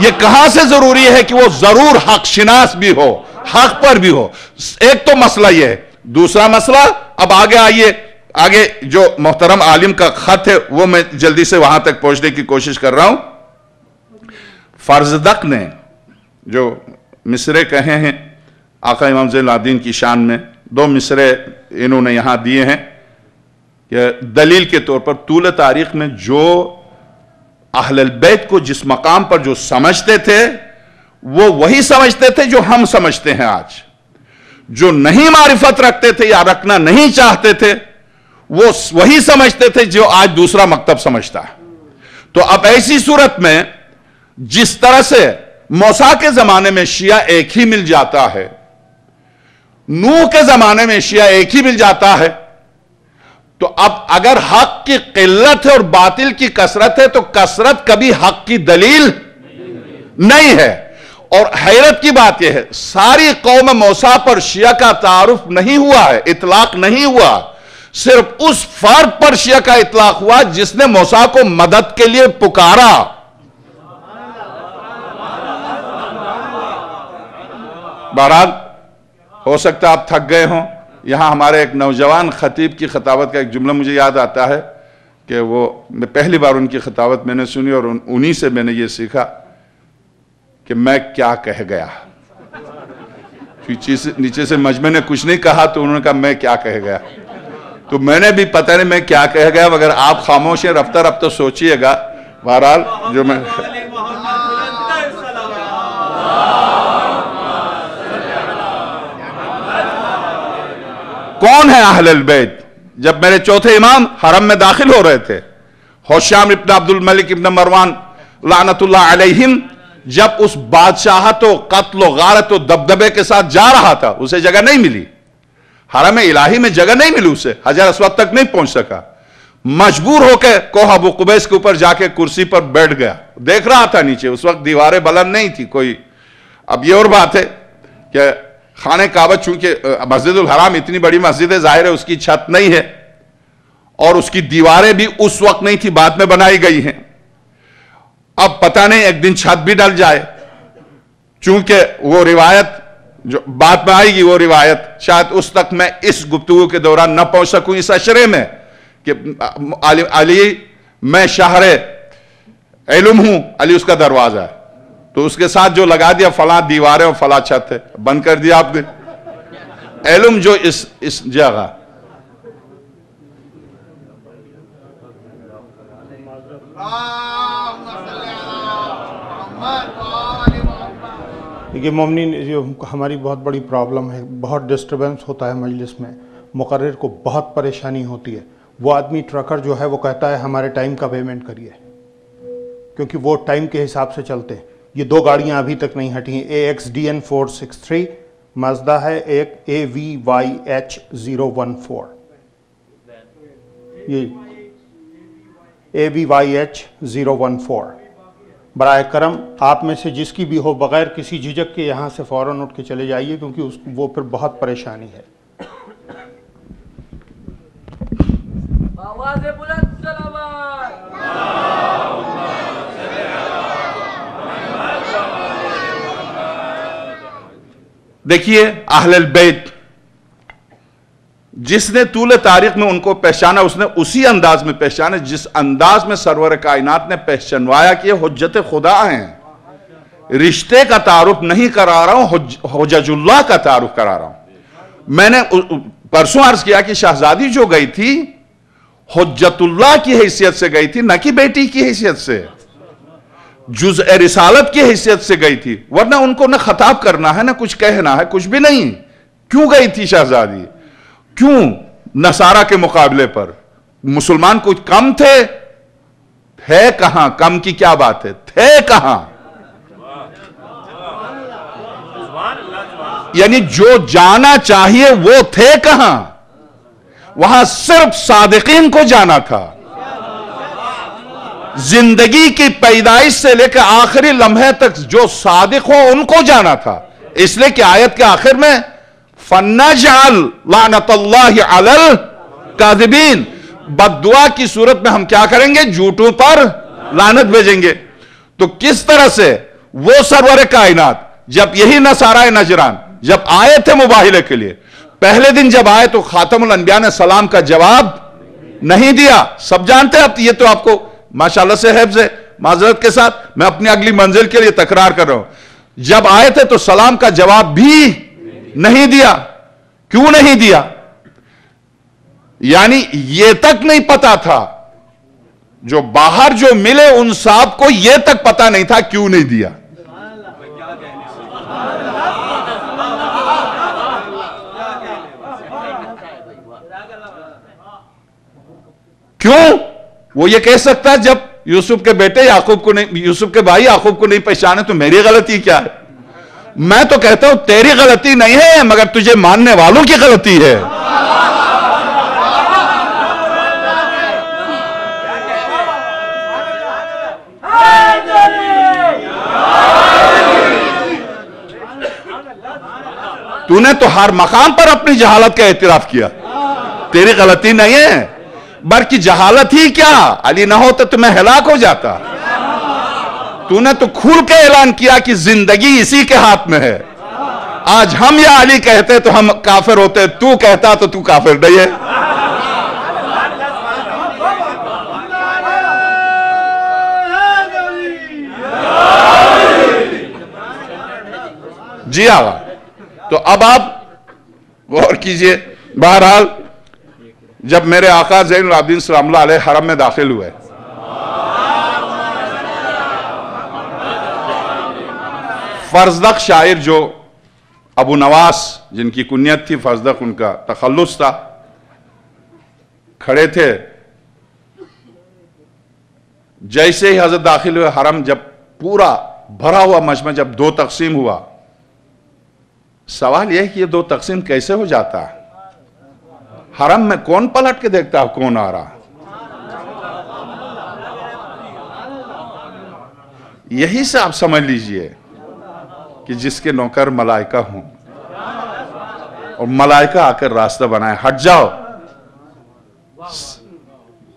यह कहाँ से ज़रूरी है कि वो ज़रूर हक शिनास भी हो, हक पर भी हो? एक तो मसला यह है। दूसरा मसला, अब आगे आइए। आगे जो मोहतरम आलिम का खत है, वो मैं जल्दी से वहाँ तक पहुँचने की कोशिश कर रहा हूँ। फर्जदक ने जो मिसरे कहे हैं, आका इमाम जैलादीन की शान में दो मिसरे इन्होंने यहाँ दिए हैं कि दलील के तौर पर तूल तारीख में जो अहल बैत को जिस मकाम पर जो समझते थे, वो वही समझते थे जो हम समझते हैं आज। जो नहीं मारिफत रखते थे या रखना नहीं चाहते थे, वो वही समझते थे जो आज दूसरा मकतब समझता है। तो अब ऐसी सूरत में जिस तरह से मौसा के जमाने में शिया एक ही मिल जाता है नू के जमाने में शिया एक ही मिल जाता है। तो अब अगर हक की किल्लत है और बातिल की कसरत है तो कसरत कभी हक की दलील नहीं है। और हैरत की बात यह है, सारी कौम मौसा पर शिया का तारुफ नहीं हुआ है, इतलाक नहीं हुआ। सिर्फ़ उस फर्द पर शिया का इतलाक हुआ जिसने मौसा को मदद के लिए पुकारा। बहरहाल हो सकता आप थक गए हों। यहाँ हमारे एक नौजवान खतीब की खतावत का एक जुमला मुझे याद आता है कि वो, मैं पहली बार उनकी खतावत मैंने सुनी और उन्हीं से मैंने ये सीखा कि मैं क्या कह गया। नीचे से नीचे से मजमे ने कुछ नहीं कहा तो उन्होंने कहा, मैं क्या कह गया? तो मैंने भी पता नहीं मैं क्या कह गया, मगर आप खामोश रफ्ता रफ्ता सोचिएगा। बहरहाल, जो मैं कौन है अहल बैत? जब मेरे चौथे इमाम हरम में दाखिल हो रहे थे। होशाम इब्न अब्दुल मलिक इब्न मरवान लानतुल्लाह अलैहिम, जब उस बादशाह तो कत्ल, गारत, दबदबे के साथ जा रहा था, उसे जगह नहीं मिली। हरम इलाही में जगह नहीं मिली उसे हजर असवद तक नहीं पहुँच सका। मजबूर होकर कोह अबू कुबैस के ऊपर जाके कुर्सी पर बैठ गया। देख रहा था नीचे, उस वक्त दीवारें बुलंद नहीं थी कोई। अब ये और बात है कि खाने काबा चूँकि मस्जिद हराम इतनी बड़ी मस्जिद है ज़ाहिर है उसकी छत नहीं है और उसकी दीवारें भी उस वक्त नहीं थी बाद में बनाई गई हैं। अब पता नहीं एक दिन छत भी डल जाए। चूँकि वो रिवायत जो बात में आएगी वो रिवायत शायद उस तक मैं इस गुप्तगु के दौरान न पहुँच सकूँ इस अशरे में कि अली, अली मैं शहर एलुम हूँ अली उसका दरवाज़ा है। तो उसके साथ जो लगा दिया, फला दीवारें और फला छत है। बंद कर दिया आपने। एलुम जो इस इस जगह। देखिए ममनी जो हमारी बहुत बड़ी प्रॉब्लम है। बहुत डिस्टरबेंस होता है मजलिस में। मुकर्र को बहुत परेशानी होती है। वो आदमी ट्रकर जो है, वो कहता है, हमारे टाइम का पेमेंट करिए। क्योंकि वो टाइम के हिसाब से चलते हैं। ये दो गाड़ियाँ अभी तक नहीं हटी हैं। A X D N four six three Mazda है एक A V Y H zero one four ये A V Y H zero one four बर करम, आप में से जिसकी भी हो, बगैर किसी झिझक के यहाँ से फ़ौरन उठ के चले जाइए, क्योंकि उस, वो फिर बहुत परेशानी है बुलंद सलावत देखिए अहल बैत, जिसने तूल तारीख में उनको पहचाना, उसने उसी अंदाज में पहचाना, जिस अंदाज में सरवर कायनात ने पहचानवाया कि हजत खुदा हैं। रिश्ते का तारुफ नहीं करा रहा हूँ हजजुल्लाह का तारुफ करा रहा हूँ। मैंने परसों अर्ज़ किया कि शहजादी जो गई थी हजतुल्लाह की हैसियत से गई थी, न कि बेटी की हैसियत से। जुज रिसालत की हैसियत से गई थी, वरना उनको ना खताब करना है, ना कुछ कहना है, कुछ भी नहीं। क्यों गई थी शहजादी? क्यों नसारा के मुकाबले पर? मुसलमान कुछ कम थे? थे कहाँ? कम की क्या बात है? थे कहाँ? यानी जो जाना चाहिए वो थे कहाँ? वहाँ सिर्फ़ सादिकीन को जाना था। ज़िंदगी की पैदाइश से लेकर आखिरी लम्हे तक जो सादिक हो, उनको जाना था। इसलिए कि आयत के आखिर में, फन्नाजाल लानतल्लाह कादिबीन। बदुआ की सूरत में हम क्या करेंगे? झूठों पर लानत भेजेंगे। तो किस तरह से? वो सरवर कायनात, जब यही नसारा नजरान, जब आए थे मुबाहिले के लिए। पहले दिन जब आए तो खातमुल अनबिया ने सलाम का जवाब नहीं दिया। सब जानते हैं ये तो आपको माशाल्लाह से हैब से माजरत के साथ। मैं अपनी अगली मंजिल के लिए तकरार कर रहा हूँ। जब आए थे तो सलाम का जवाब भी नहीं दिया। क्यों नहीं दिया? यानी यह तक नहीं पता था। जो बाहर जो मिले उन साहब को यह तक पता नहीं था, क्यों नहीं दिया? क्यों? वो ये कह सकता है, जब यूसुफ के बेटे याकूब को नहीं, यूसुफ के भाई याकूब को नहीं पहचाने तो मेरी गलती क्या है? मैं तो कहता हूँ, तेरी गलती नहीं है, मगर तुझे मानने वालों की गलती है। तूने तो हर मकाम पर अपनी जहालत का एतराफ किया। तेरी गलती नहीं है। बल्कि जहालत ही क्या? अली ना होता तो मैं हिलाक हो जाता। तूने तो खुल के ऐलान किया कि ज़िंदगी इसी के हाथ में है। आज हम या अली कहते तो हम काफिर होते, तू कहता तो तू काफिर नहीं है। जी आगा तो अब आप गौर कीजिए, बहरहाल जब मेरे आका जैन आबदीन सलाम हरम में दाखिल हुए। फर्जदक शायर जो अबू नवास, जिनकी कुनियत थी, फर्जदक उनका तखलुस था, खड़े थे। जैसे ही हज़रत दाखिल हुए हरम, जब पूरा भरा हुआ मजमा, जब दो तकसीम हुआ, सवाल यह कि ये दो तकसीम कैसे हो जाता है? हरम में कौन पलट के देखता है, कौन आ रहा? यही से आप समझ लीजिए कि जिसके नौकर मलाइका हूँ और मलाइका आकर रास्ता बनाए, हट जाओ।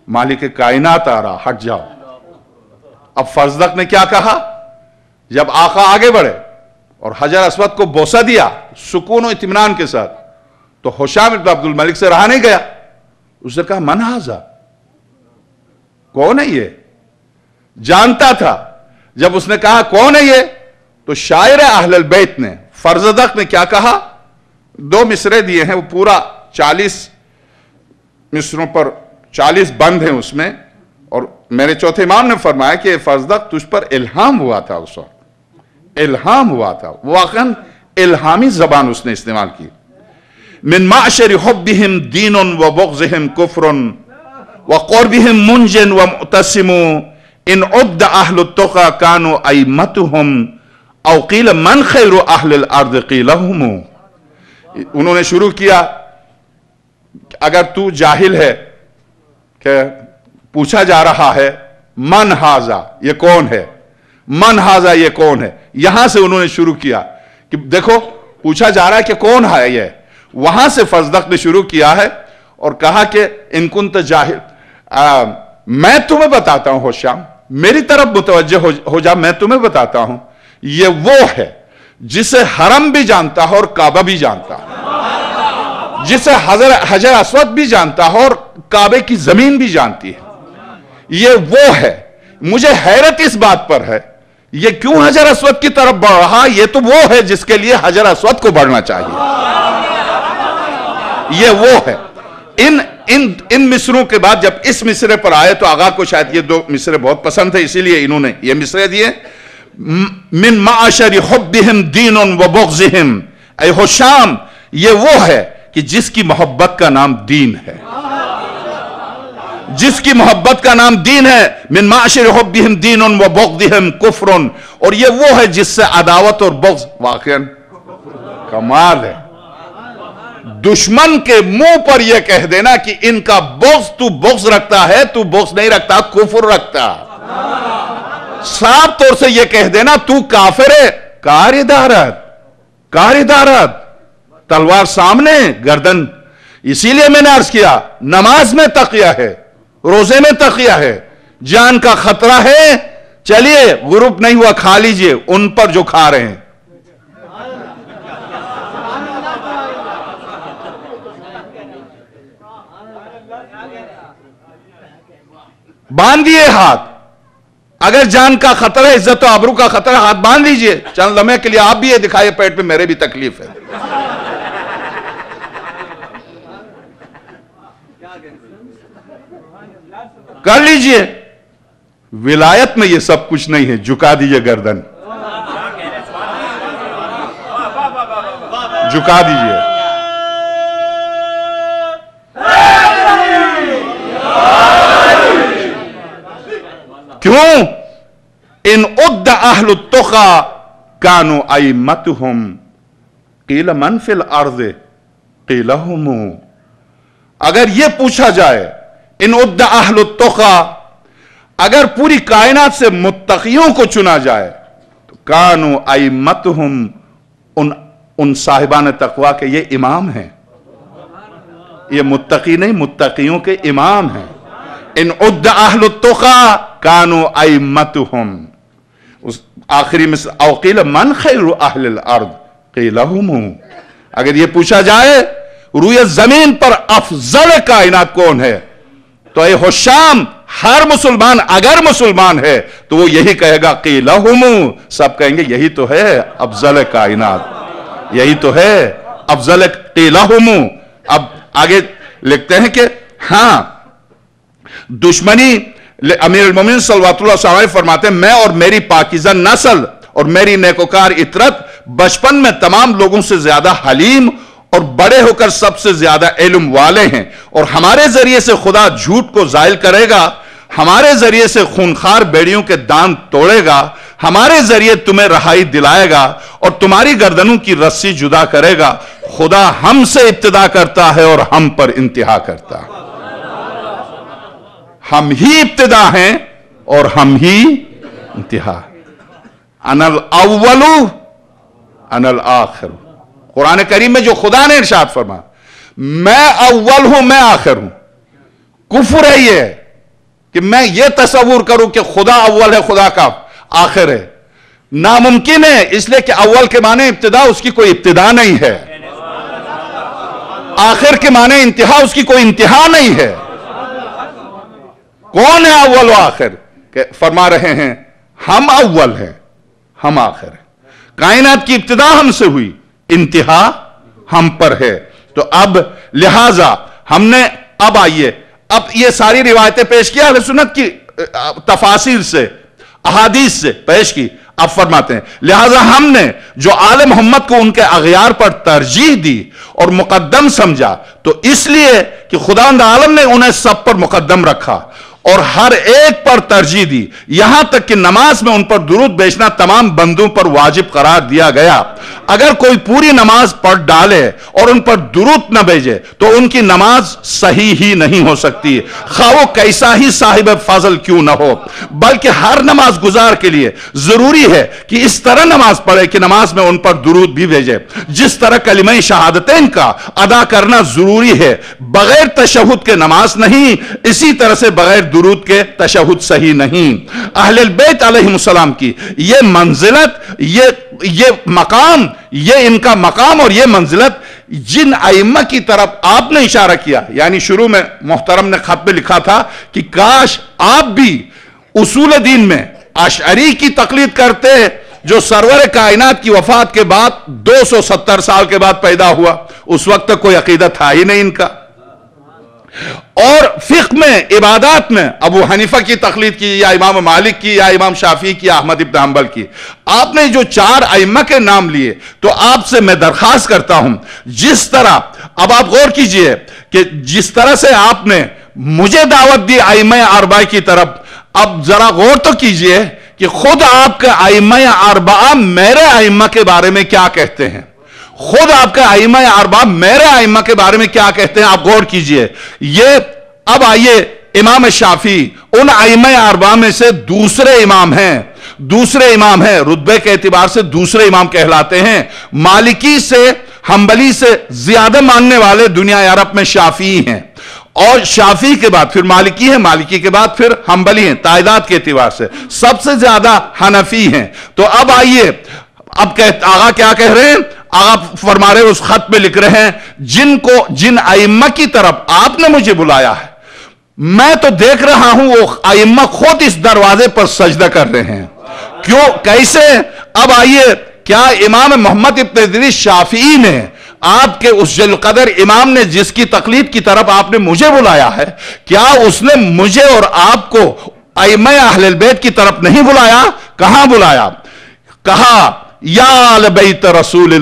मालिक कायनात आ रहा, हट जाओ। अब फजदक ने क्या कहा? जब आका आगे बढ़े और हजर असवद को बोसा दिया, सुकून और इतमान के साथ। तो होशाम अब्दुल मलिक से रहा नहीं गया। उसने कहा, मन हाजा, कौन है ये? जानता था। जब उसने कहा, कौन है ये? तो शायर अहल बैत ने, फर्जदक ने क्या कहा? दो मिसरे दिए हैं, वो पूरा चालीस मिसरों पर चालीस बंद हैं उसमें। और मेरे चौथे इमाम ने फरमाया कि फर्जदक तुझ पर इल्हाम हुआ था उस वक्त। इल्हाम हुआ था। वाकन इल्हामी जबान उसने इस्तेमाल की। माशर हब्बिहिम दीन व बगज़िहिम कुफ्रन व क़ुरबिहिम मुंजिन व मुतसिमु इन उद्द अहल तुका कानु अइमतुहुम औ क़ील मन खैर अहल उन्होंने शुरू किया, अगर तू जाहिल है, कि पूछा जा रहा है, मन हाजा, ये कौन है? मन हाजा, ये कौन है? यहाँ से उन्होंने शुरू किया कि देखो, पूछा जा रहा है कि कौन है ये? वहाँ से फजदक ने शुरू किया है और कहा कि इनकुन ज़ाहिर आ, मैं तुम्हें बताता हूँ होश्याम मेरी तरफ़ मुतवजह हो, हो जा मैं तुम्हें बताता हूँ ये वो है जिसे हरम भी जानता है और काबा भी जानता है जिसे हजर हजर असवद भी जानता है और काबे की ज़मीन भी जानती है। ये वो है मुझे हैरत इस बात पर है ये क्यों हजर असवद की तरफ़ बढ़ रहा ये तो वो है जिसके लिए हजर असवद को बढ़ना चाहिए। ये वो है। इन इन इन मिसरों के बाद जब इस मिसरे पर आए तो आगा को शायद ये दो मिसरे बहुत पसंद थे, इसीलिए इन्होंने ये मिसरे दिए। मिन माशर हब्बिहिम दीन व बगज़िहिम। होशाम ये वो है कि जिसकी मोहब्बत का नाम दीन है। जिसकी मोहब्बत का नाम दीन है, मिन माशर हब्बिहिम दीन व बगज़िहिम कुफ्रन। और ये वो है जिससे अदावत और बग्ज वाकई कमाल है। दुश्मन के मुँह पर यह कह देना कि इनका बोक्स तू बोक्स रखता है, तू बोक्स नहीं रखता, कुफर रखता। साफ़ तौर से यह कह देना, तू काफिर है कारिदारत कारिदारत तलवार सामने, गर्दन। इसीलिए मैंने अर्ज़ किया, नमाज़ में तकिया है, रोज़े में तकिया है, जान का खतरा है। चलिए, ग्रुप नहीं हुआ, खा लीजिए, उन पर जो खा रहे हैं। बाँध दिए हाथ। अगर जान का खतरा है इज़्ज़त और आबरू का खतरा, हाथ बाँध लीजिए। चंद लम्हे के लिए आप भी ये दिखाइए, पेट में मेरे भी तकलीफ़ है। कर लीजिए। विलायत में ये सब कुछ नहीं है, झुका दीजिए गर्दन। झुका दीजिए। क्यों इन उद्द अहल तुका कानो आई मत हम कील मनफिल अर्ज़ कीलहुम अगर यह पूछा जाए इन उद्द अहल तुका अगर पूरी कायनात से मुत्तकियों को चुना जाए तो कानो आई मत हम उन उन साहिबान तकवा के ये इमाम हैं ये मुत्तकी नहीं मुत्तकियों के इमाम हैं इन उद्द अहल तुका कानो आई मत हम उस आखिरी में अवकील मन खैर अहल अर्द अगर ये पूछा जाए रूए ज़मीन पर अफजल कायनात कौन है तो ये होशाम हर मुसलमान अगर मुसलमान है तो वो यही कहेगा कीलहुम सब कहेंगे यही तो है अफजल कायनात यही तो है अफजल कीलहुम अब आगे लिखते हैं कि हाँ दुश्मनी अमीर मोमिन सलवातुल्लाह फरमाते मैं और मेरी पाकिजा नस्ल और मेरी नेकोकार इतरत बचपन में तमाम लोगों से ज़्यादा हलीम और बड़े होकर सबसे ज़्यादा इल्म वाले हैं और हमारे ज़रिए से खुदा झूठ को जायल करेगा, हमारे ज़रिए से खूनखार बेड़ियों के दान तोड़ेगा, हमारे ज़रिए तुम्हें रहाई दिलाएगा और तुम्हारी गर्दनों की रस्सी जुदा करेगा। खुदा हमसे इब्तदा करता है और हम पर इंतहा करता है। हम ही इब्तदा हैं और हम ही इंतहा। अनल अव्वलु, अनल आखिर। कुरान करीम में जो खुदा ने इरशाद फरमा मैं अव्वल हूँ, मैं आखिर हूँ। कुफर है ये कि मैं ये तस्वूर करूँ कि खुदा अव्वल है, खुदा का आखिर है। नामुमकिन है, इसलिए कि अव्वल के माने इब्तदा, उसकी कोई इब्तदा नहीं है। आखिर के माने इंतहा, उसकी कोई इंतहा नहीं है। कौन है अव्वल आखिर? फरमा रहे हैं, हम अव्वल हैं, हम आखिर कायनात की इब्तदा हमसे हुई, इंतहा हम पर है। तो अब लिहाजा हमने, अब आइए, अब ये सारी रिवायतें पेश किया सुनत की तफासिर से, अहादीस से पेश की, अब फरमाते हैं। लिहाजा हमने जो आल मोहम्मद को उनके अगयार पर तरजीह दी और मुकदम समझा तो इसलिए कि खुदा आलम ने उन्हें सब पर मुकदम रखा। और हर एक पर तरजीह दी। यहाँ तक कि नमाज़ में उन पर दुरुद बेचना तमाम बंदों पर वाजिब करार दिया गया। अगर कोई पूरी नमाज़ पढ़ डाले और उन पर दुरुद न भेजे तो उनकी नमाज़ सही ही नहीं हो सकती। खा वो कैसा ही साहिब फाजल क्यों ना हो। बल्कि हर नमाज़ गुजार के लिए ज़रूरी है कि इस तरह नमाज़ पढ़े कि नमाज़ में उन पर दुरुद भी भेजे। जिस तरह कलिमई शहादतें का अदा करना ज़रूरी है, बगैर तशहुद के नमाज़ नहीं, इसी तरह से बगैर दुरूद के तशहुद सही नहीं। अहल बैत अलैहिस्सलाम की, ये मंजिलत, ये ये मकाम, ये इनका मकाम और ये मंजिलत जिन आइम्मा की तरफ़ आपने इशारा किया, यानी शुरू में मोहतरम ने खत में लिखा था कि काश आप भी उसूल दीन में अशरी की तकलीद करते, जो सरवर कायनात की वफात के बाद 270 साल के बाद पैदा हुआ, उस वक्त तक कोई अकीदत था ही नहीं इनका। और फिक में, इबादत में, अबू हनीफा की तकलीद की, या इमाम मालिक की, या इमाम शाफी की, या अहमद इब्न हम्बल की। आपने जो चार अइम्मा के नाम लिए तो आपसे मैं दरखास्त करता हूँ, जिस तरह, अब आप गौर कीजिए कि जिस तरह से आपने मुझे दावत दी आइमा अरबा की तरफ़, अब जरा गौर तो कीजिए कि खुद आपके आइमा अरबा मेरे आइम्मा के बारे में क्या कहते हैं। खुद आपके आइमा अरबाब मेरे आइमा के बारे में क्या कहते हैं, आप गौर कीजिए। ये, अब आइए, इमाम शाफी, उन आइमा अरबा में से दूसरे इमाम हैं। दूसरे इमाम हैं, रुतबे के एतबार से दूसरे इमाम कहलाते हैं। मालिकी से, हम्बली से ज़्यादा मानने वाले दुनिया अरब में शाफी हैं। और शाफी के बाद फिर मालिकी है, मालिकी के बाद फिर हम्बली हैं तादाद के एतबार से। सबसे ज़्यादा हनफी हैं। तो अब आइए अब कह, आगा क्या कह रहे हैं? आप फरमा रहे उस खत में लिख रहे हैं, जिनको, जिन आइम्मा की तरफ़ आपने मुझे बुलाया है, मैं तो देख रहा हूँ वो आइम्मा खुद इस दरवाजे पर सजदा कर रहे हैं। क्यों? कैसे? अब आइए, क्या इमाम मोहम्मद इब्न शाफी ने आपके उस जलकदर इमाम ने जिसकी तकलीफ़ की तरफ़ आपने मुझे बुलाया है, क्या उसने मुझे और आपको अम अहल की तरफ़ नहीं बुलाया? कहाँ बुलाया? कहा याल बैत रसूल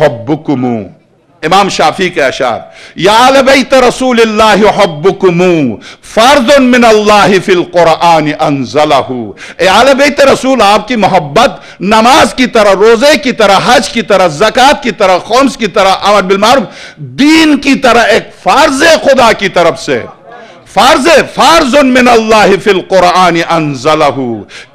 हब्बुकुमू। इमाम शाफी के अशार याल बैत रसूल हब्बुकुमू, फर्जुन मिन अल्लाह फिल रसूल, आपकी मोहब्बत नमाज़ की तरह, रोज़े की तरह, हज की तरह, जक़ात की तरह, खौम्स की तरह अमर बिलमारूफ दीन की तरह, एक फ़र्ज़ खुदा की तरफ़ से। फार्ज फार्ज मिन अल्लाह फिल कुरान अनजलहु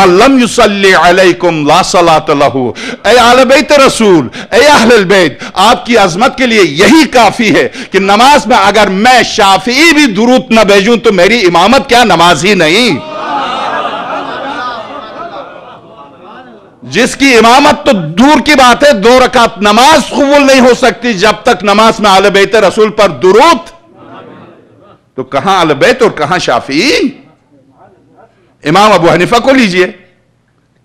मल्लम युसल्ली अलैकुम ला सलात लहु ए आले बैत रसूल ए अहल बैत आपकी अजमत के लिए यही काफ़ी है कि नमाज़ में अगर मैं शाफी भी दुरूद न भेजूं तो मेरी इमामत क्या नमाज़ ही नहीं? जिसकी इमामत तो दूर की बात है, दो रकात नमाज़ कबूल नहीं हो सकती, जब तक नमाज़ में आल बेत रसूल पर दुरूद। तो कहाँ आल बैत और कहाँ शाफी? इमाम अबू हनीफा को लीजिए।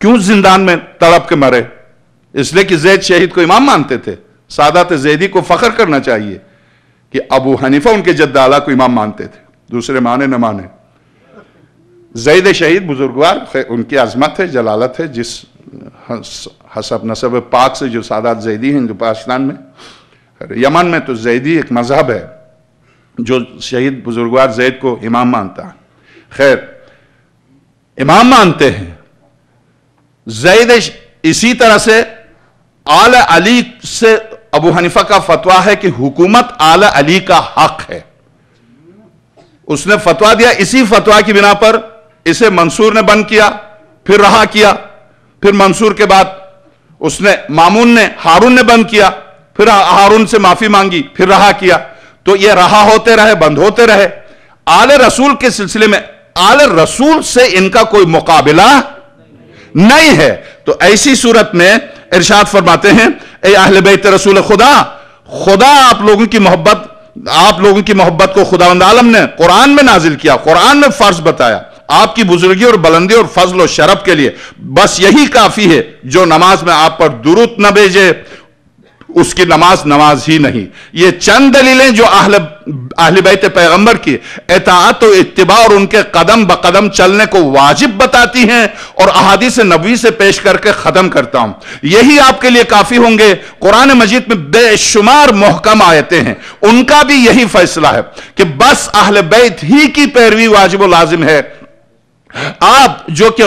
क्यों जिंदान में तड़प के मरे? इसलिए कि जैद शहीद को इमाम मानते थे। सादात जैदी को फख्र करना चाहिए कि अबू हनीफा उनके जद्दाला को इमाम मानते थे। दूसरे माने न माने। जैद शहीद बुजुर्गवार उनकी अजमत है, जलालत है, जिस हसब नसब पाक से जो सादात जैदी हैं, जो पाकिस्तान में यमन में तो जैदी एक मज़हब है, जो शहीद बुजुर्गवार जैद को इमाम मानता है। खैर, इमाम मानते हैं। जैद इसी तरह से आल अली से अबू हनीफा का फतवा है कि हुकूमत आल अली का हक है। उसने फतवा दिया, इसी फतवा की बिना पर इसे मंसूर ने बंद किया, फिर रहा किया। फिर मंसूर के बाद उसने, मामून ने, हारून ने बंद किया, फिर हारून से माफ़ी मांगी, फिर रहा किया। तो ये रहा होते रहे, बंद होते रहे। आले रसूल के सिलसिले में, आले रसूल से इनका कोई मुकाबला नहीं है। तो ऐसी सूरत में इरशाद फरमाते हैं, ए अहले बैत रसूल खुदा खुदा आप लोगों की मोहब्बत, आप लोगों की मोहब्बत को खुदा आलम ने कुरान में नाजिल किया, कुरान में फ़र्ज़ बताया। आपकी बुजुर्गी और बुलंदी और फजल और शरफ के लिए। बस यही काफ़ी है जो नमाज़ में आप पर दुरुत न भेजे, उसकी नमाज़ नमाज़ ही नहीं। ये चंद दलीलें जो अहल अहल बैत पैगंबर की एतात और इतबा और उनके कदम ब कदम चलने को वाजिब बताती हैं और अहादीस नबी से पेश करके खत्म करता हूँ। यही आपके लिए काफ़ी होंगे। कुरान मजीद में बेशुमार मोहकम आयते हैं। उनका भी यही फैसला है कि बस अहल बैत ही की पैरवी वाजिब लाजिम है। आप जो कि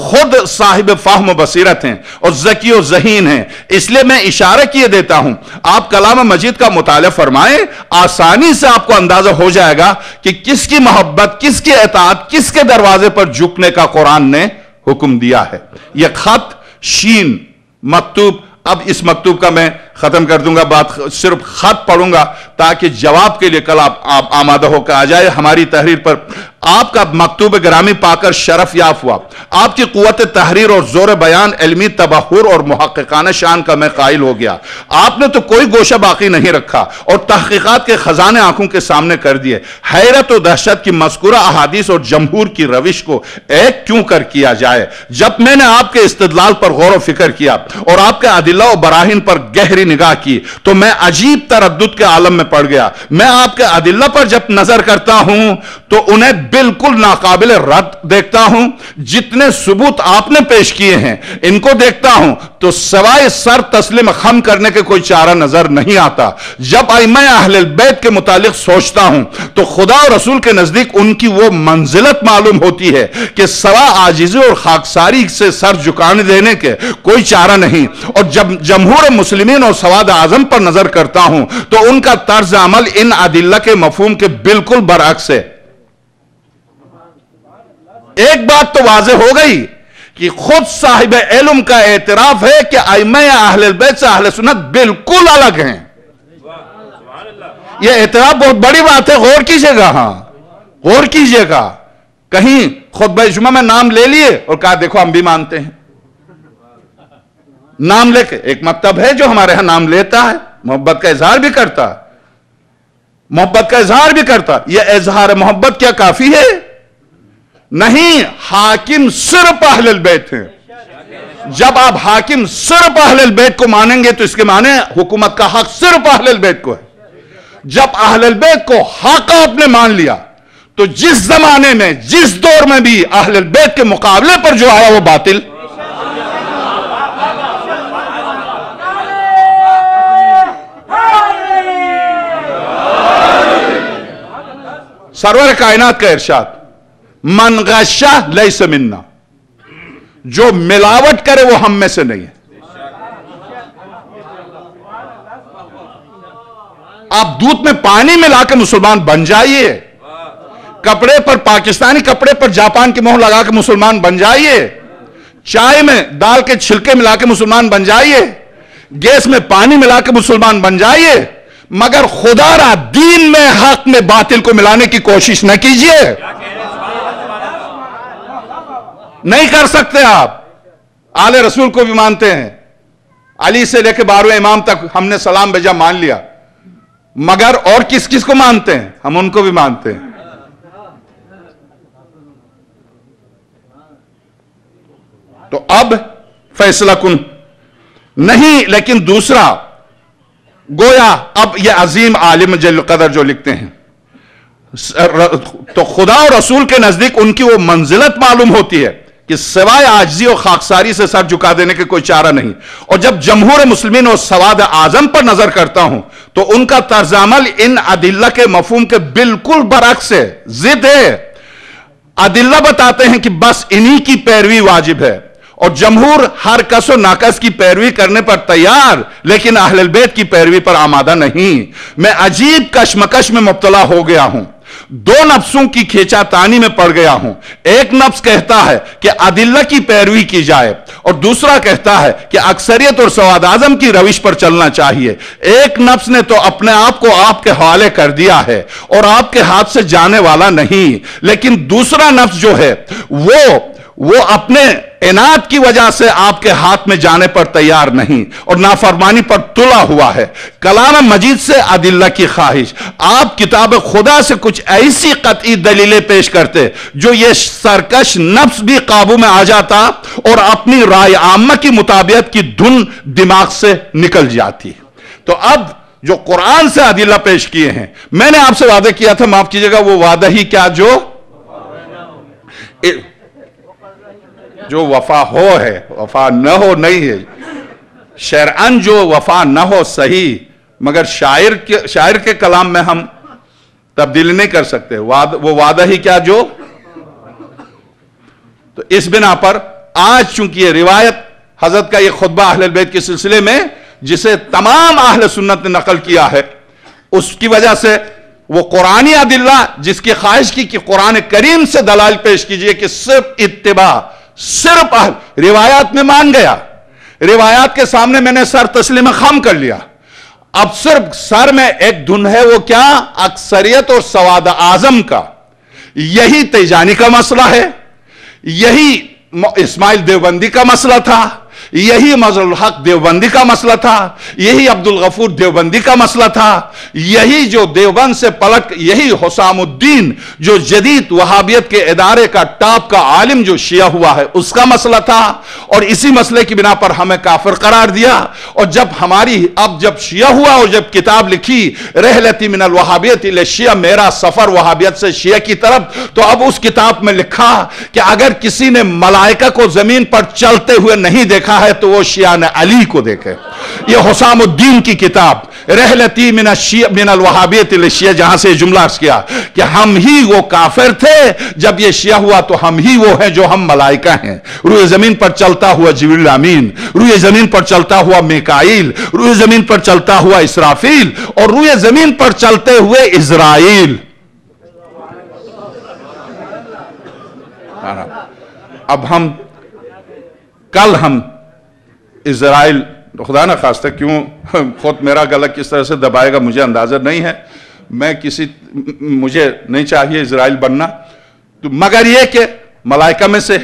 खुद साहिब फाहम बसीरत हैं और जकी और जहीन हैं इसलिए मैं इशारा किए देता हूँ आप कलाम मजीद का मुताल फरमाएँ आसानी से आपको अंदाज़ा हो जाएगा कि किसकी मोहब्बत किसकी एतात किसके दरवाजे पर झुकने का कुरान ने हुक्म दिया है। यह खत शीन मकतूब अब इस मकतूब का मैं खत्म कर दूँगा बात सिर्फ़ खत पढ़ूँगा ताकि जवाब के लिए कल आप, आप आमादा होकर आ जाए। हमारी तहरीर पर आपका मकतूब ग्रामी पाकर शरफ याफ हुआ। आपकी कुत तहरीर और ज़ोर बयान, इलमी तबाहुर और महक्काना शान का मैं कायल हो गया। आपने तो कोई गोशा बाकी नहीं रखा और तहकीकत के खजाने आँखों के सामने कर दिए। हैरत और दहशत की मस्कुरा अहादीस और जमहूर की रविश को एक क्यों कर किया जाए? जब मैंने आपके इस्तलाल पर गौर फ़िक्र किया और आपके अदिल्ला और बराहीन पर गहरी निगाह की तो मैं अजीब तरद के आलम में पड़ गया। मैं आपके अदिल्ला पर जब नज़र करता हूँ तो उन्हें बिल्कुल नाकाबिल रद्द देखता हूँ। जितने सबूत आपने पेश किए हैं, इनको देखता हूँ। तो सवाए सर तस्लिम खम करने के कोई चारा नज़र नहीं आता। जब मैं अहल बैत के मुतालिक सोचता हूँ तो खुदा और रसूल के नज़दीक उनकी वो मंजिलत मालूम होती है कि सवा आजिजी और खाकसारी से सर झुकाने देने के कोई चारा नहीं। और जब जमहूर मुस्लिमीन और सवाद आज़म पर नज़र करता हूँ तो उनका तर्ज अमल इन अदिल्ला के मफहम के बिल्कुल बरक्स है। एक बात तो वाज हो गई कि खुद साहिब इलम का एतराफ है कि अहल से अहल सुनत बिल्कुल अलग हैं। यह एतराफ बहुत बड़ी बात है, गौर कीजिएगा, हाँ, गौर कीजिएगा। कहीं खुद जुमा में नाम ले लिए और कहा, देखो, हम भी मानते हैं। नाम लेके, एक मकतब है जो हमारे यहाँ नाम लेता है, मोहब्बत का इजहार भी करता मोहब्बत का इजहार भी करता यह इजहार मोहब्बत क्या काफ़ी है? नहीं, हाकिम सिर्फ़ अहल बैत हैं। जब आप हाकिम सिर्फ़ अहल बैत को मानेंगे तो इसके माने हुकूमत का हक सिर्फ़ अहल बैत को है। जब अहल बैत को हक आपने मान लिया तो जिस जमाने में, जिस दौर में भी अहल बैत के मुकाबले पर जो आया वो बातिल। सरवर कायनात का इर्शाद। मनगशा लई समिन्ना जो मिलावट करे वो हम में से नहीं है। आप दूध में पानी मिला के मुसलमान बन जाइए। कपड़े पर पाकिस्तानी कपड़े पर जापान की मोहर लगा के मुसलमान बन जाइए। चाय में दाल के छिलके मिला के मुसलमान बन जाइए। गैस में पानी मिला के मुसलमान बन जाइए। मगर खुदारा दीन में, हक में, बातिल को मिलाने की कोशिश न कीजिए। नहीं कर सकते आप। आले रसूल को भी मानते हैं। अली से लेकर बारहवें इमाम तक हमने सलाम भेजा, मान लिया। मगर और किस किस को मानते हैं? हम उनको भी मानते हैं। तो अब फैसला कुन? नहीं, लेकिन दूसरा, गोया अब यह अजीम आलिम जल कदर जो लिखते हैं। तो खुदा और रसूल के नज़दीक उनकी वो मंजिलत मालूम होती है। कि सिवाय आजजी और खाकसारी से सर झुका देने के कोई चारा नहीं। और जब जमहूर मुस्लिम और सवाद आज़म पर नज़र करता हूँ तो उनका तर्जामल इन अदिल्ला के मफहम के बिल्कुल बरक्स है, जिद है। अदिल्ला बताते हैं कि बस इन्हीं की पैरवी वाजिब है। और जमहूर हर कसो नाकस की पैरवी करने पर तैयार, लेकिन अहल बैत की पैरवी पर आमादा नहीं। मैं अजीब कशमकश में मुबतला हो गया हूँ। दो नफ्सों की खींचातानी में पड़ गया हूँ। एक नफ्स कहता है कि अदिल्ला की पैरवी की जाए और दूसरा कहता है कि अक्सरियत और सवाद आज़म की रविश पर चलना चाहिए। एक नफ्स ने तो अपने आप को आपके हवाले कर दिया है और आपके हाथ से जाने वाला नहीं। लेकिन दूसरा नफ्स जो है, वो वो अपने इनात की वजह से आपके हाथ में जाने पर तैयार नहीं और नाफरमानी पर तुला हुआ है। कलाम मजीद से अदिल्ला की ख्वाहिश। आप किताब खुदा से कुछ ऐसी कतई दलीलें पेश करते जो ये सरकश नफ्स भी काबू में आ जाता और अपनी राय आमा की मुताबियत की धुन दिमाग से निकल जाती। तो अब जो कुरान से अदिल्ला पेश किए हैं, मैंने आपसे वादा किया था, माफ़ कीजिएगा, वो वादा ही क्या जो? जो वफा हो है, वफा न हो नहीं है। शरअन जो वफा न हो सही, मगर शायर के शायर के कलाम में हम तब्दील नहीं कर सकते। वाद, वो वादा ही क्या जो? तो इस बिना पर आज चूँकि ये रिवायत हज़रत का ये खुतबा अहल बैत के सिलसिले में, जिसे तमाम अहल सुन्नत ने नकल किया है, उसकी वजह से वो कुरानी अदिल्ला, जिसकी ख्वाहिश की कि कुरान करीम से दलाल पेश कीजिए कि सिर्फ़ इत्तिबा सिर्फ़ अहल। रिवायात में मान गया। रिवायात के सामने मैंने सर तस्लीम खम कर लिया। अब सिर्फ़ सर में एक धुन है, वो क्या? अक्सरियत और सवाद आज़म का। यही तेजानी का मसला है। यही इस्माइल देवबंदी का मसला था। यही मजल हक देवबंदी का मसला था, यही अब्दुल गफूर देवबंदी का मसला था, यही जो देवबंद से पलट, यही हुसामुद्दीन जो जदीद वहाबियत के इदारे का टॉप का आलिम जो शिया हुआ है, उसका मसला था, और इसी मसले की बिना पर हमें काफिर करार दिया, और जब हमारी, अब जब शिया हुआ और जब किताब लिखी, रहलती मिनल वहाबियत शिया, मेरा सफ़र वहाबियत से शिया की तरफ़ तो अब उस किताब में लिखा कि अगर किसी ने मलाइका को ज़मीन पर चलते हुए नहीं देखा है तो वो शियान अली को देखे। ये हुसामुद्दीन की किताब, रहलती मिन मिनल वहाबियत शिया, जहाँ से जुमला किया कि हम ही वो काफिर थे, जब ये शिया हुआ तो हम ही वो हैं जो हम मलाइका हैं। रूए ज़मीन पर चलता हुआ जिबिल अमीन रूए ज़मीन पर चलता हुआ मेकाइल रूए ज़मीन पर चलता हुआ इसराफील और रूए ज़मीन पर चलते हुए इसराइल अब हम, कल हम इसराइल खुदा ना खास्ता क्यों? खुद मेरा गला किस तरह से दबाएगा, मुझे अंदाज़ा नहीं है। मैं किसी, मुझे नहीं चाहिए इसराइल बनना। तो मगर ये कि मलाइका में से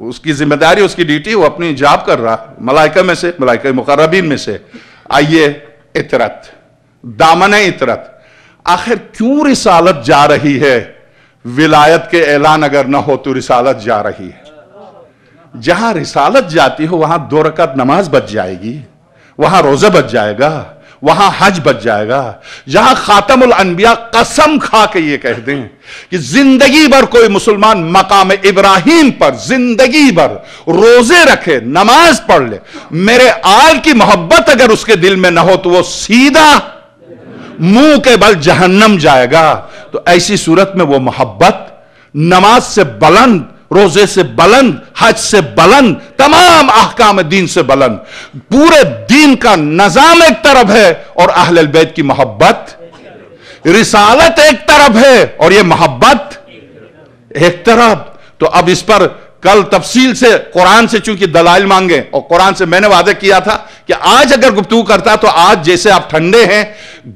उसकी ज़िम्मेदारी, उसकी ड्यूटी, वो अपनी जॉब कर रहा, मलाइका में से, मलाइका मुकर्रबीन में से। आइए, इतरत, दामन इतरत। आखिर क्यों रिसालत जा रही है? विलायत के ऐलान अगर ना हो तो रिसालत जा रही है। जहाँ रिसालत जाती हो, वहाँ दो रकत नमाज़ बच जाएगी, वहाँ रोजा बच जाएगा, वहाँ हज बच जाएगा। जहाँ खातमुल अनबिया कसम खा के ये कह दें कि ज़िंदगी भर कोई मुसलमान मकाम इब्राहिम पर ज़िंदगी भर रोज़े रखे, नमाज़ पढ़ ले। मेरे आल की मोहब्बत अगर उसके दिल में ना हो तो वो सीधा मुँह के बल जहन्नम जाएगा। तो ऐसी सूरत में वो मोहब्बत, नमाज़ से बुलंद रोज़े से बुलंद, हज से बुलंद, तमाम अहकाम दीन से बुलंद। पूरे दीन का निज़ाम एक तरफ़ है और अहल बैत की मोहब्बत। रिसालत एक तरफ़ है और यह मोहब्बत एक तरफ़। तो अब इस पर कल तफसील से, कुरान से चूँकि दलाइल मांगे, और कुरान से मैंने वादा किया था कि आज अगर गुफ्तू करता तो आज जैसे आप ठंडे हैं,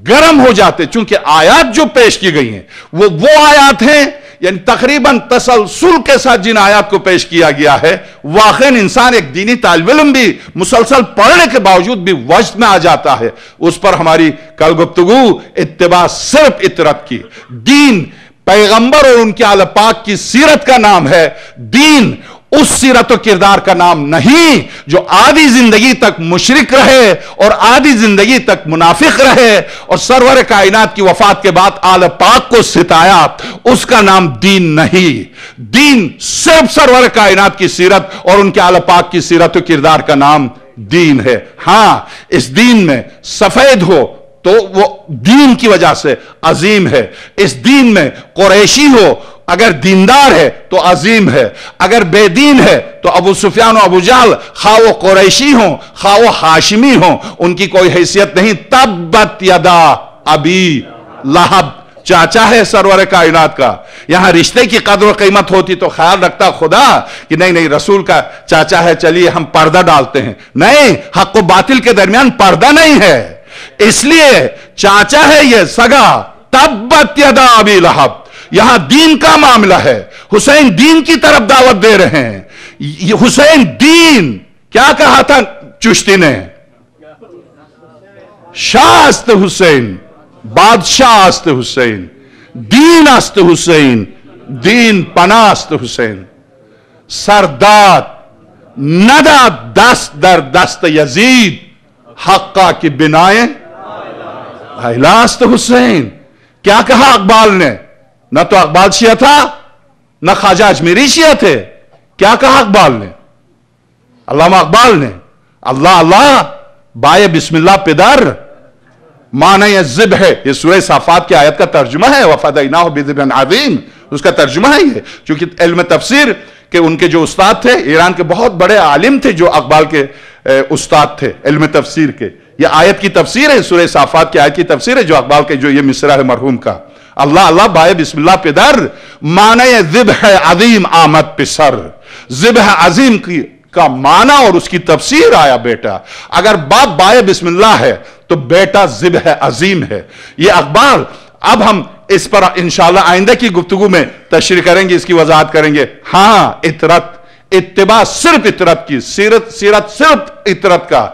गर्म हो जाते। चूँकि आयात जो पेश की गई हैं, वो वो आयात हैं यानी तकरीबन तसलसल के साथ जिन आयात को पेश किया गया है, वाकई इंसान एक दीनी तालब इलम भी मुसलसल पढ़ने के बावजूद भी वजद में आ जाता है। उस पर हमारी कल गुप्तगु इतबा सिर्फ़ इतरत की। दीन पैगंबर और उनके आल पाक की सीरत का नाम है। दीन उस सीरत किरदार का नाम नहीं, जो आधी ज़िंदगी तक मुशरक रहे और आधी ज़िंदगी तक मुनाफिक रहे और सरवर कायनात की वफात के बाद आल पाक को सिताया, उसका नाम दीन नहीं। दीन सिर्फ़ सरवर कायनात की सीरत और उनके आल पाक की सीरत किरदार का नाम दीन है। हाँ, इस दीन में सफ़ेद हो तो वो दीन की वजह से अजीम है। इस दीन में कुरैशी हो अगर दीनदार है तो अजीम है। अगर बेदीन है तो अबू सुफियान अबू जाल खा वो कुरैशी हो, खा वो हाशमी हो, उनकी कोई हैसियत नहीं। तब्बत यदा अभी लहब। चाचा है सरवर कायनात का। यहाँ रिश्ते की कदर कीमत होती तो ख्याल रखता खुदा कि नहीं नहीं, रसूल का चाचा है, चलिए हम पर्दा डालते हैं। नहीं, हक बातिल के दरमियान पर्दा नहीं है। इसलिए चाचा है ये सगा, तब्बत यदा अभी लहब। यहाँ दीन का मामला है। हुसैन दीन की तरफ़ दावत दे रहे हैं। हुसैन दीन, क्या कहा था चुश्ती ने? शास्त हुसैन बादशाह अस्त हुसैन दीन अस्त हुसैन दीन पनास्त हुसैन। सरदार नदा दस्त दर दस्त यजीद, हक्का की बिनाए। हुसैन, क्या कहा अकबाल ने? न तो अकबाल शिया था, न ख्वाजा अजमेरी शिया थे। क्या कहा अकबाल ने? अल्लाह अकबाल ने, अल्लाह अल्लाह बाय बिस्मिल्लाह पिदर, माना जिब है। ये सूर्य साफात की आयत का तर्जुमा है। वफादीना आदीम उसका तर्जुमा है ये। क्योंकि इल्म तफसीर के उनके जो उस्ताद थे, ईरान के बहुत बड़े आलिम थे जो अकबाल के उस्ताद थे, इल्म तफसीर के। ये आयत की तफसीर है सूर्य साफात की आयत की तफसीर है, जो अकबाल के, जो ये मिसरा है मरहूम का। अल्लाह अल्लाह बाय बिस्मिल्लाह पिदर माने जिब है अजीम आमद पिसर जिब है अजीम की, का माना और उसकी तफसीर आया बेटा। अगर बाप बाय बिस्मिल्लाह है तो बेटा जिब है अजीम है। ये अखबार, अब हम इस पर इंशाल्लाह आइंदा की गुफ्तगु में तशरी करेंगे, इसकी वजाहत करेंगे। हाँ, इतरत इतबा सिर्फ़ इतरत की, सीरत सीरत सिर्फ़ इतरत का,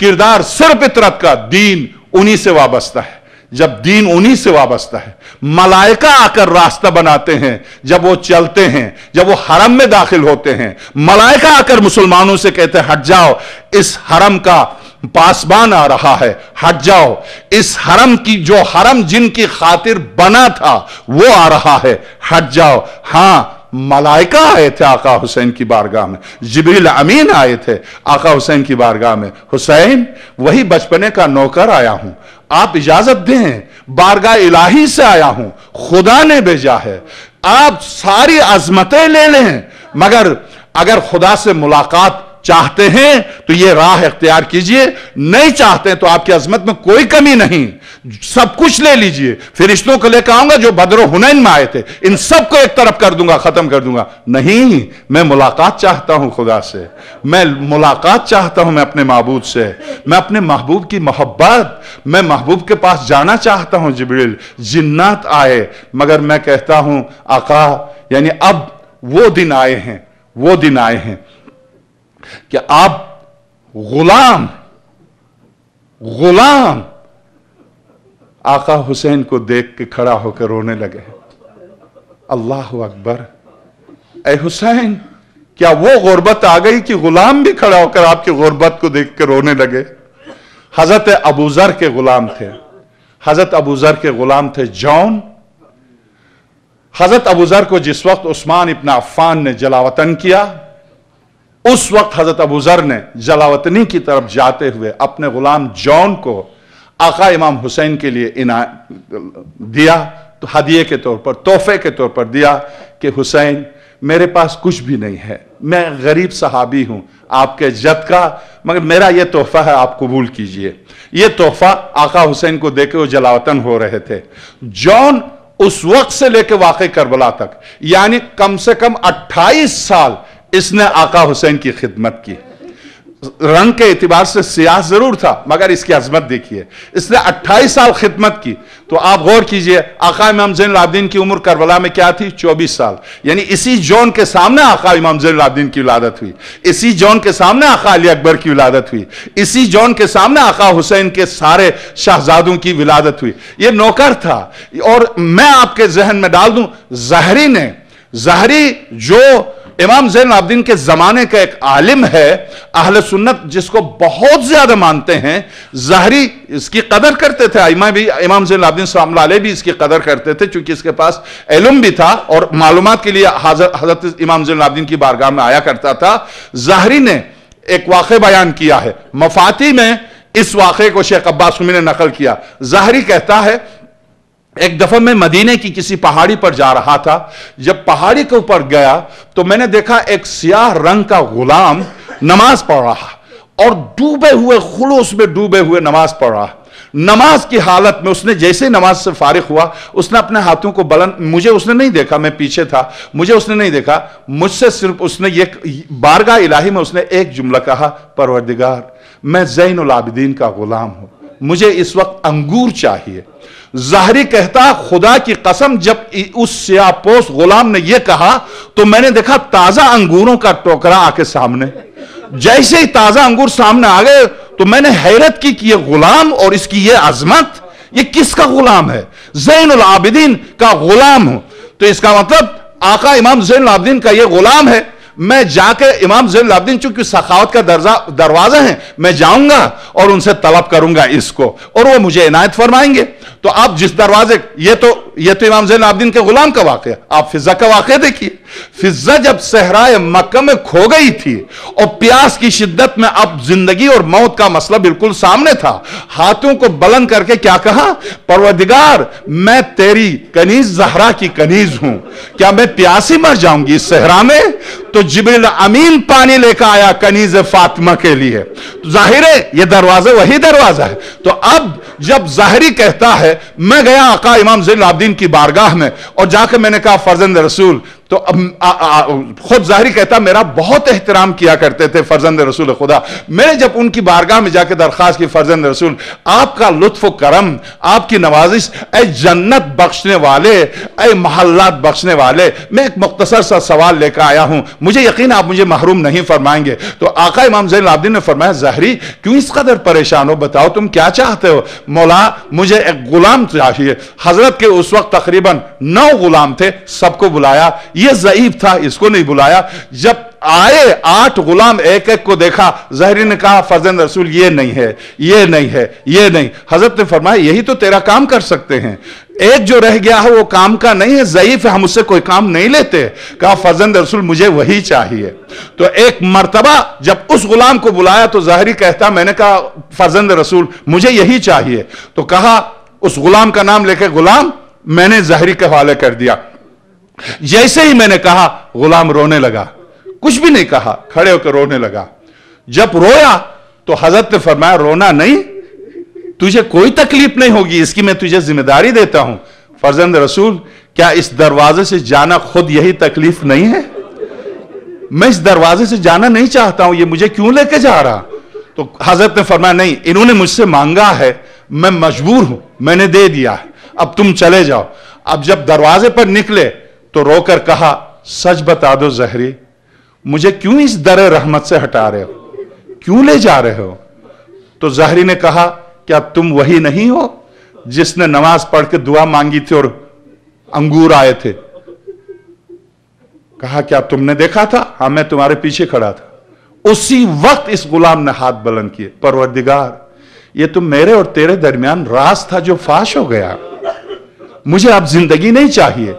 किरदार सिर्फ़ इतरत का, दीन उन्हीं से वाबस्ता है। जब दीन उन्हीं से वाबस्ता है। मलाइका आकर रास्ता बनाते हैं, जब वो चलते हैं, जब वो हरम में दाखिल होते हैं। मलाइका आकर मुसलमानों से कहते हैं, हट जाओ, इस हरम का पासबान आ रहा है, हट जाओ। इस हरम की, जो हरम जिनकी खातिर बना था, वो आ रहा है, हट जाओ। हाँ, मलाइका आए थे आका हुसैन की बारगाह में। जिबिल अमीन आए थे आका हुसैन की बारगाह में। हुसैन, वही बचपने का नौकर आया हूँ। आप इजाज़त दें। बारगा इलाही से आया हूँ। खुदा ने भेजा है। आप सारी अजमतें ले लें। मगर अगर खुदा से मुलाकात चाहते हैं तो ये राह इख्तियार कीजिए। नहीं चाहते तो आपकी अजमत में कोई कमी नहीं। सब कुछ ले लीजिए। फिरिश्तों को लेकर आऊँगा, जो बदरो हुनैन में आए थे, इन सबको एक तरफ़ कर दूँगा, खत्म कर दूँगा। नहीं, मैं मुलाकात चाहता हूँ खुदा से। मैं मुलाकात चाहता हूँ मैं अपने महबूब से। मैं अपने महबूब की मोहब्बत, मैं महबूब के पास जाना चाहता हूँ, जबरील। जिन्नात आए, मगर मैं कहता हूँ, आका, यानी अब वो दिन आए हैं, वो दिन आए हैं। कि आप गुलाम गुलाम। आका हुसैन को देख के खड़ा होकर रोने लगे। अल्लाह अकबर। ए हुसैन, क्या वो गुर्बत आ गई कि गुलाम भी खड़ा होकर आपकी गुर्बत को देख के रोने लगे? हज़रत अबूजर के गुलाम थे। हज़रत अबूजर के गुलाम थे जौन। हज़रत अबूजर को जिस वक्त उस्मान इब्न अफ़ान ने जलावतन किया उस वक्त हज़रत अबूजर ने जलावतनी की तरफ़ जाते हुए अपने गुलाम जौन को आका इमाम हुसैन के लिए इना, दिया तो हदिये के तौर पर, तोहफे के तौर पर दिया कि हुसैन, मेरे पास कुछ भी नहीं है। मैं गरीब सहाबी हूँ, आपके जद का, मगर मेरा यह तोहफा है, आप कबूल कीजिए। यह तोहफा आका हुसैन को देकर वो जलावतन हो रहे थे। जौन उस वक्त से लेकर वाकई करबला तक, यानी कम से कम 28 साल इसने आका हुसैन की खिदमत की। रंग के एतबार से सियाह ज़रूर था, मगर इसकी अजमत देखिए। इसने 28 साल खिदमत की। तो आप गौर कीजिए, आका इमाम जैन आबदीन की उम्र करबला में क्या थी? 24 साल। यानी इसी जोन के सामने आका इमाम जैन आबदीन की विलादत हुई। इसी जोन के सामने आका अली अकबर की विलादत हुई। इसी जोन के सामने आका हुसैन के सारे शाहजादों की विलादत हुई। यह नौकर था। और मैं आपके जहन में डाल दूँ, जहरी ने, जहरी जो इमाम जैन आबदीन के जमाने का एक आलिम है, अहल सुन्नत जिसको बहुत ज़्यादा मानते हैं, जहरी इसकी कदर करते थे इमा भी, इमाम जैन आबदीन सलाम भी इसकी कदर करते थे क्योंकि इसके पास इलम भी था और मालूम के लिए हज़रत इमाम जैन आबदीन की बारगाह में आया करता था। जहरी ने एक वाक़ बयान किया है, मफाती में इस वाक़े को शेख अब्बास ने नकल किया। जहरी कहता है एक दफ़ा मैं मदीने की किसी पहाड़ी पर जा रहा था। जब पहाड़ी के ऊपर गया तो मैंने देखा एक सियाह रंग का गुलाम नमाज़ पढ़ रहा और डूबे हुए, खुलूस में डूबे हुए नमाज़ पढ़ रहा। नमाज़ की हालत में उसने जैसे नमाज़ से फारिग हुआ, उसने अपने हाथों को बुलंद मुझे उसने नहीं देखा, मैं पीछे था, मुझे उसने नहीं देखा, मुझसे सिर्फ़ उसने ये बारगाह इलाही में उसने एक जुमला कहा, परवरदिगार, मैं जैन आबिदीन का गुलाम हूँ। मुझे इस वक्त अंगूर चाहिए। जाहरी कहता, खुदा की कसम, जब उस सियापोस गुलाम ने यह कहा तो मैंने देखा ताज़ा अंगूरों का टोकरा आके सामने। जैसे ही ताज़ा अंगूर सामने आ गए तो मैंने हैरत की कि यह गुलाम और इसकी यह अजमत, ये किसका गुलाम है? जैन आबिदीन का गुलाम हूँ। तो इसका मतलब आका इमाम जैन आबिदीन का यह गुलाम है। मैं जाकर इमाम जैन लाबदीन चूँकि सखावत का दर्जा, दरवाज़ा है, मैं जाऊँगा और उनसे तलब करूँगा इसको, और वो मुझे इनायत फरमाएँगे। तो आप जिस दरवाजे, ये तो ये तो इमाम जैन आबदीन के गुलाम का वाक़ आप फिजा का वाक़ देखिए। फिजा जब सहराए मक्का में खो गई थी और प्यास की शिद्दत में अब ज़िंदगी और मौत का मसला बिल्कुल सामने था, हाथों को बुलंद करके क्या कहा? परवदिगार मैं तेरी कनीज, जहरा की कनीज हूँ। क्या मैं प्यासी मर जाऊँगी सहरा में? तो जिबिल अमीन पानी लेकर आया कनीज फातिमा के लिए। तो ज़ाहिर है यह दरवाज़ा वही दरवाज़ा है। तो अब जब जाहरी कहता है, मैं गया आका इमाम जैन आबदीन की बारगाह में और जाकर मैंने कहा फर्जंद रसूल तो अब आ, आ, खुद ज़ाहिर कहता मेरा बहुत एहतराम किया करते थे फर्जंद रसूल खुदा। मैंने जब उनकी बारगाह में जाकर दरख्वास्त की फर्जंद रसूल आपका लुत्फ करम आपकी नवाजिश ए जन्नत बख्शने वाले ए महल्लात बख्शने वाले मैं एक मुख्तसर सा सवाल लेकर आया हूँ। मुझे यकीन आप मुझे महरूम नहीं फरमाएँगे। तो आका इमाम जैन आबदीन ने फरमाया जहरी क्यों इस कदर परेशान हो? बताओ तुम क्या चाहते हो? मौला मुझे एक गुलाम चाहिए। हज़रत के उस वक्त तकरीबन नौ गुलाम थे सबको बुलाया। ये जईफ था इसको नहीं बुलाया। जब आए, आठ गुलाम एक एक को देखा, जहरी ने कहा फजन रसूल, ये नहीं है, ये नहीं है, ये नहीं। हज़रत ने फरमाया, यही तो तेरा काम कर सकते हैं। एक जो रह गया है, वो काम का नहीं है जयीफ है, हम उससे कोई काम नहीं लेते। कहा फजन रसूल, मुझे वही चाहिए। तो एक मर्तबा, जब उस गुलाम को बुलाया तो जहरी कहता, मैंने कहा फजंद रसूल, मुझे यही चाहिए। तो कहा, उस गुलाम का नाम लेके, गुलाम, मैंने जहरी के हवाले कर दिया। जैसे ही मैंने कहा, गुलाम रोने लगा। कुछ भी नहीं कहा, खड़े होकर रोने लगा। जब रोया तो हज़रत ने फरमाया, रोना नहीं, तुझे कोई तकलीफ़ नहीं होगी, इसकी मैं तुझे ज़िम्मेदारी देता हूँ। फर्जंद रसूल, क्या इस दरवाजे से जाना खुद यही तकलीफ़ नहीं है? मैं इस दरवाजे से जाना नहीं चाहता हूँ, ये मुझे क्यों लेके जा रहा? तो हज़रत ने फरमाया, नहीं, इन्होंने मुझसे मांगा है, मैं मजबूर हूँ, मैंने दे दिया अब तुम चले जाओ। अब जब दरवाजे पर निकले तो रोकर कहा, सच बता दो जहरी, मुझे क्यों इस दर रहमत से हटा रहे हो? क्यों ले जा रहे हो? तो जहरी ने कहा, क्या तुम वही नहीं हो जिसने नमाज़ पढ़ के दुआ मांगी थी और अंगूर आए थे? कहा, क्या तुमने देखा था? हाँ, मैं तुम्हारे पीछे खड़ा था। उसी वक्त इस गुलाम ने हाथ बुलंद किए। परवरदिगार, ये तो मेरे और तेरे दरमियान रास था जो फाश हो गया। मुझे अब ज़िंदगी नहीं चाहिए।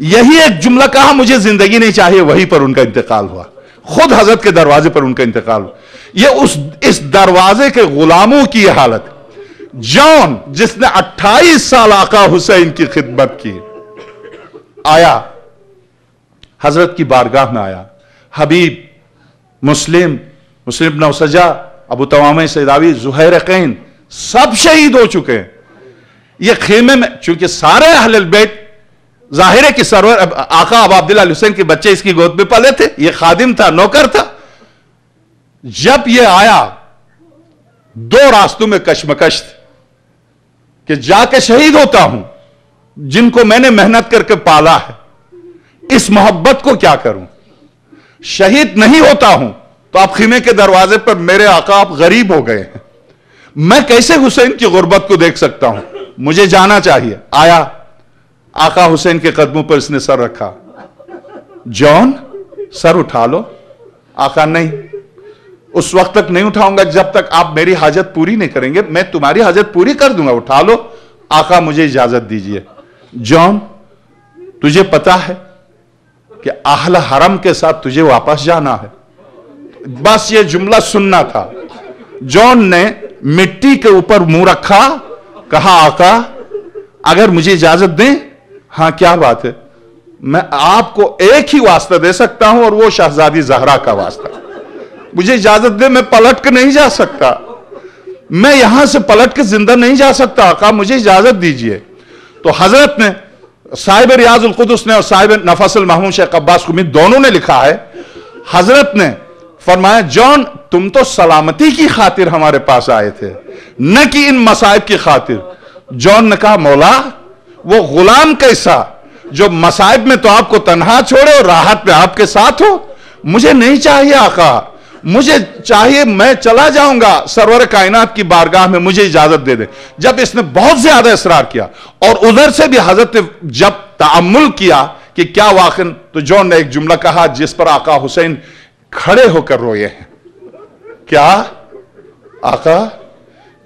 यही एक जुमला कहा, मुझे ज़िंदगी नहीं चाहिए, वहीं पर उनका इंतकाल हुआ। खुद हज़रत के दरवाजे पर उनका इंतकाल हुआ। यह उस, इस दरवाजे के गुलामों की हालत। जॉन, जिसने 28 साल आका हुसैन की खिदमत की, आया। हज़रत की बारगाह में आया। हबीब, मुस्लिम मुस्लिम नौसजा अबू तवाम सैदावी जुहैर कैन, सब शहीद हो चुके हैं। ये खेमे में, चूँकि सारे अहल बैत ज़ाहिर है कि सरवर आका अब अब्दुल्ला हुसैन के बच्चे इसकी गोद में पले थे, ये खादिम था, नौकर था। जब ये आया, दो रास्तों में कशमकश कि जाके शहीद होता हूँ, जिनको मैंने मेहनत करके पाला है, इस मोहब्बत को क्या करूँ? शहीद नहीं होता हूँ तो आप खीमे के दरवाजे पर मेरे आका आप गरीब हो गए हैं। मैं कैसे हुसैन की गुर्बत को देख सकता हूँ? मुझे जाना चाहिए। आया आका हुसैन के कदमों पर इसने सर रखा। जॉन, सर उठा लो। आका, नहीं। उस वक्त तक नहीं उठाऊँगा जब तक आप मेरी हाजत पूरी नहीं करेंगे। मैं तुम्हारी हाजत पूरी कर दूँगा। उठा लो। आका, मुझे इजाज़त दीजिए। जॉन, तुझे पता है कि आहल हरम के साथ तुझे वापस जाना है। बस ये जुमला सुनना था। जॉन ने मिट्टी के ऊपर मुँह रखा, कहा, आका, अगर मुझे इजाज़त दें हाँ, क्या बात है? मैं आपको एक ही वास्ता दे सकता हूँ और वो शहजादी जहरा का वास्ता। मुझे इजाज़त दे, मैं पलट के नहीं जा सकता। मैं यहाँ से पलट के ज़िंदा नहीं जा सकता। आका मुझे इजाज़त दीजिए। तो हज़रत ने साहिब रियाजुल कुदस ने और साहिब नफसल महमूद शेख अब्बास कुमी दोनों ने लिखा है। हज़रत ने फरमाया, जॉन, तुम तो सलामती की खातिर हमारे पास आए थे, न कि इन मसाइब की खातिर। जॉन ने कहा, मौला वो गुलाम कैसा? जो मसाइब में तो आपको तनहा छोड़े और राहत पे आपके साथ हो? मुझे नहीं चाहिए आका। मुझे चाहिए मैं चला जाऊँगा। सरवर कायनात की बारगाह में मुझे इजाज़त दे दे। जब इसने बहुत ज़्यादा इसरार किया और उधर से भी हज़रत ने जब तामुल किया कि क्या वाकन तो जॉन ने एक जुमला कहा जिस पर आका हुसैन खड़े होकर रोए हैं। क्या? आका,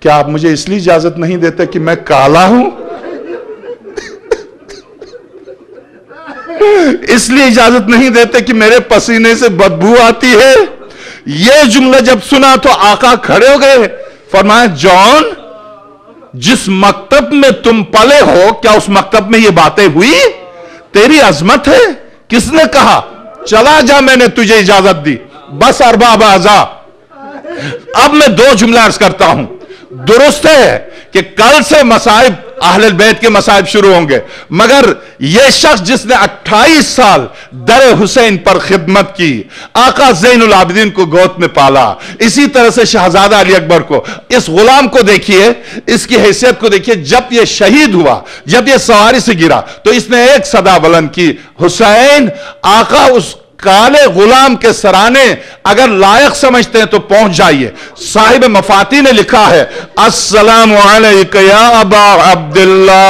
क्या आप मुझे इसलिए इजाज़त नहीं देते कि मैं काला हूँ? इसलिए इजाज़त नहीं देते कि मेरे पसीने से बदबू आती है। यह जुमला जब सुना तो आका खड़े हो गए। फरमाया, जॉन, जिस मकतब में तुम पले हो, क्या उस मकतब में ये बातें हुई? तेरी अजमत है? किसने कहा? चला जा, मैंने तुझे इजाज़त दी। बस अरबाब आजा अब मैं दो जुमला अर्ज़ करता हूँ। दुरुस्त है कि कल से मसाइब अहल बैत के मसाइब शुरू होंगे। मगर यह शख्स जिसने 28 साल दर हुसैन पर खिदमत की, आका जैन आबिदीन को गोद में पाला। इसी तरह से शहजादा अली अकबर को। इस गुलाम को देखिए, इसकी हैसियत को देखिए, जब यह शहीद हुआ, जब यह सवारी से गिरा तो इसने एक सदा बुलंद की। हुसैन, आका उस काले गुलाम के सराने अगर लायक समझते हैं तो पहुँच जाइए। साहिब मफाती ने लिखा है, अस्सलाम अबा अब्दुल्ला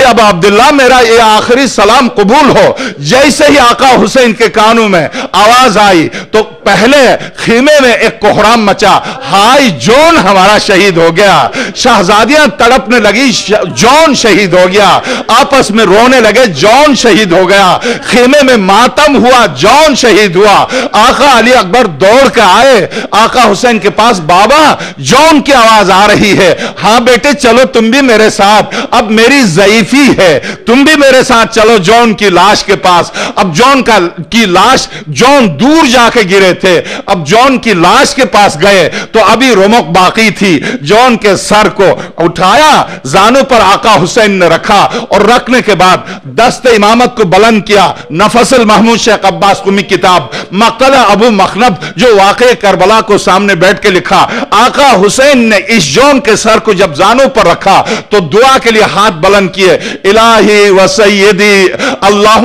अबा अब्दुल्ला मेरा ये आखिरी सलाम कबूल हो। जैसे ही आका हुसैन के कानों में आवाज़ आई तो पहले खीमे में एक कोहराम मचा। हाय, जॉन हमारा शहीद हो गया। शहजादियाँ तड़पने लगी जॉन शहीद हो गया। आपस में रोने लगे, जॉन शहीद हो गया। खीमे में मातम हुआ, जॉन शहीद हुआ। आका अली अकबर दौड़ कर आए। आका हुसैन के पास, बाबा, जॉन की आवाज़ आ रही है। हाँ बेटे, चलो, तुम भी मेरे साथ। अब मेरी जयीफी है। तुम भी मेरे साथ चलो, जॉन की लाश के पास। अब जॉन का, की लाश, जॉन दूर जाके गिरे थे। अब जॉन की लाश के पास गए तो अभी रोमक बाकी थी। जॉन के सर को उठाया, जानों पर आका हुसैन ने रखा और रखने के बाद दस्त इमामत को बुलंद किया। नफसल महमूद शेख अब्बास कुमी किताब मकला अबू मखनब, जो वाकई करबला को सामने बैठ के लिखा, आका हुसैन ने इस जौन के सर को जब जानों पर रखा तो दुआ के लिए हाथ बुलंद किए, इलाही वसैदी अल्लाह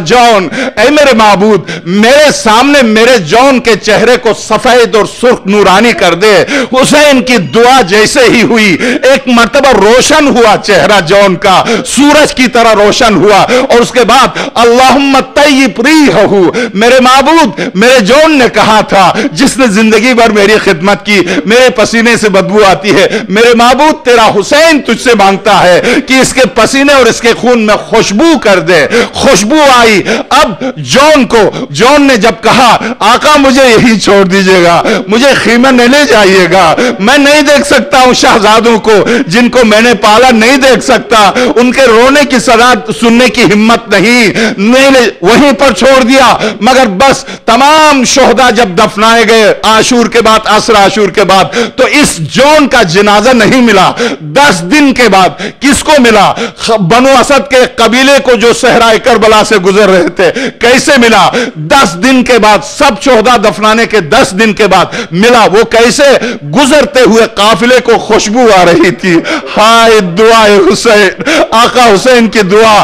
जौन ऐ मेरे महबूद मेरे सामने मेरे जौन के चेहरे को सफ़ेद और सुर्ख नूरानी कर दे, हुसैन की दुआ जैसे ही हुई, एक मरतबा रोशन हुआ चेहरा जौन का, सूरज की तरह रोशन हुआ, और उसके बाद अल्लाह हूँ मेरे महबूद मेरे जोन ने कहा था, जिसने ज़िंदगी भर मेरी खिदमत की, मेरे पसीने से बदबू आती है। मेरे महबूद तेरा हुसैन तुझसे माँगता है कि इसके पसीने और इसके खून में खुशबू कर दे। खुशबू आई। अब जॉन को, जॉन ने जब कहा, आका, मुझे यही छोड़ दीजिएगा, मुझे खीमा नहीं ले जाइएगा। मैं नहीं देख सकता हूँ शहजादों को, जिनको मैंने पाला, नहीं देख सकता। उनके रोने की सदा, सुनने की हिम्मत नहीं। मैंने वहीं पर छोड़ दिया। मगर बस तमाम शोहदा जब दफनाए गए आशूर के बाद असर आशूर के बाद तो इस जोन का जनाजा नहीं मिला। दस दिन के बाद किसको मिला? बनु असद के कबीले को जो सहरा करबला से गुजर रहे थे, कैसे मिला? दस दिन के बाद, सब शोहदा दफनाने के दस दिन के बाद मिला। वो कैसे? गुजरते हुए काफिले को खुशबू आ रही थी। हाय दुआ हुसैन, आका हुसैन की दुआ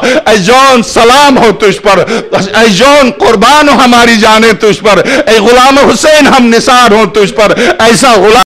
जौन सलाम हो तुझ पर जौन कुर्बान हो हमारी जाने तुझ पर ए गुलाम हुसैन हम निसार हो तुझ पर ऐसा गुलाम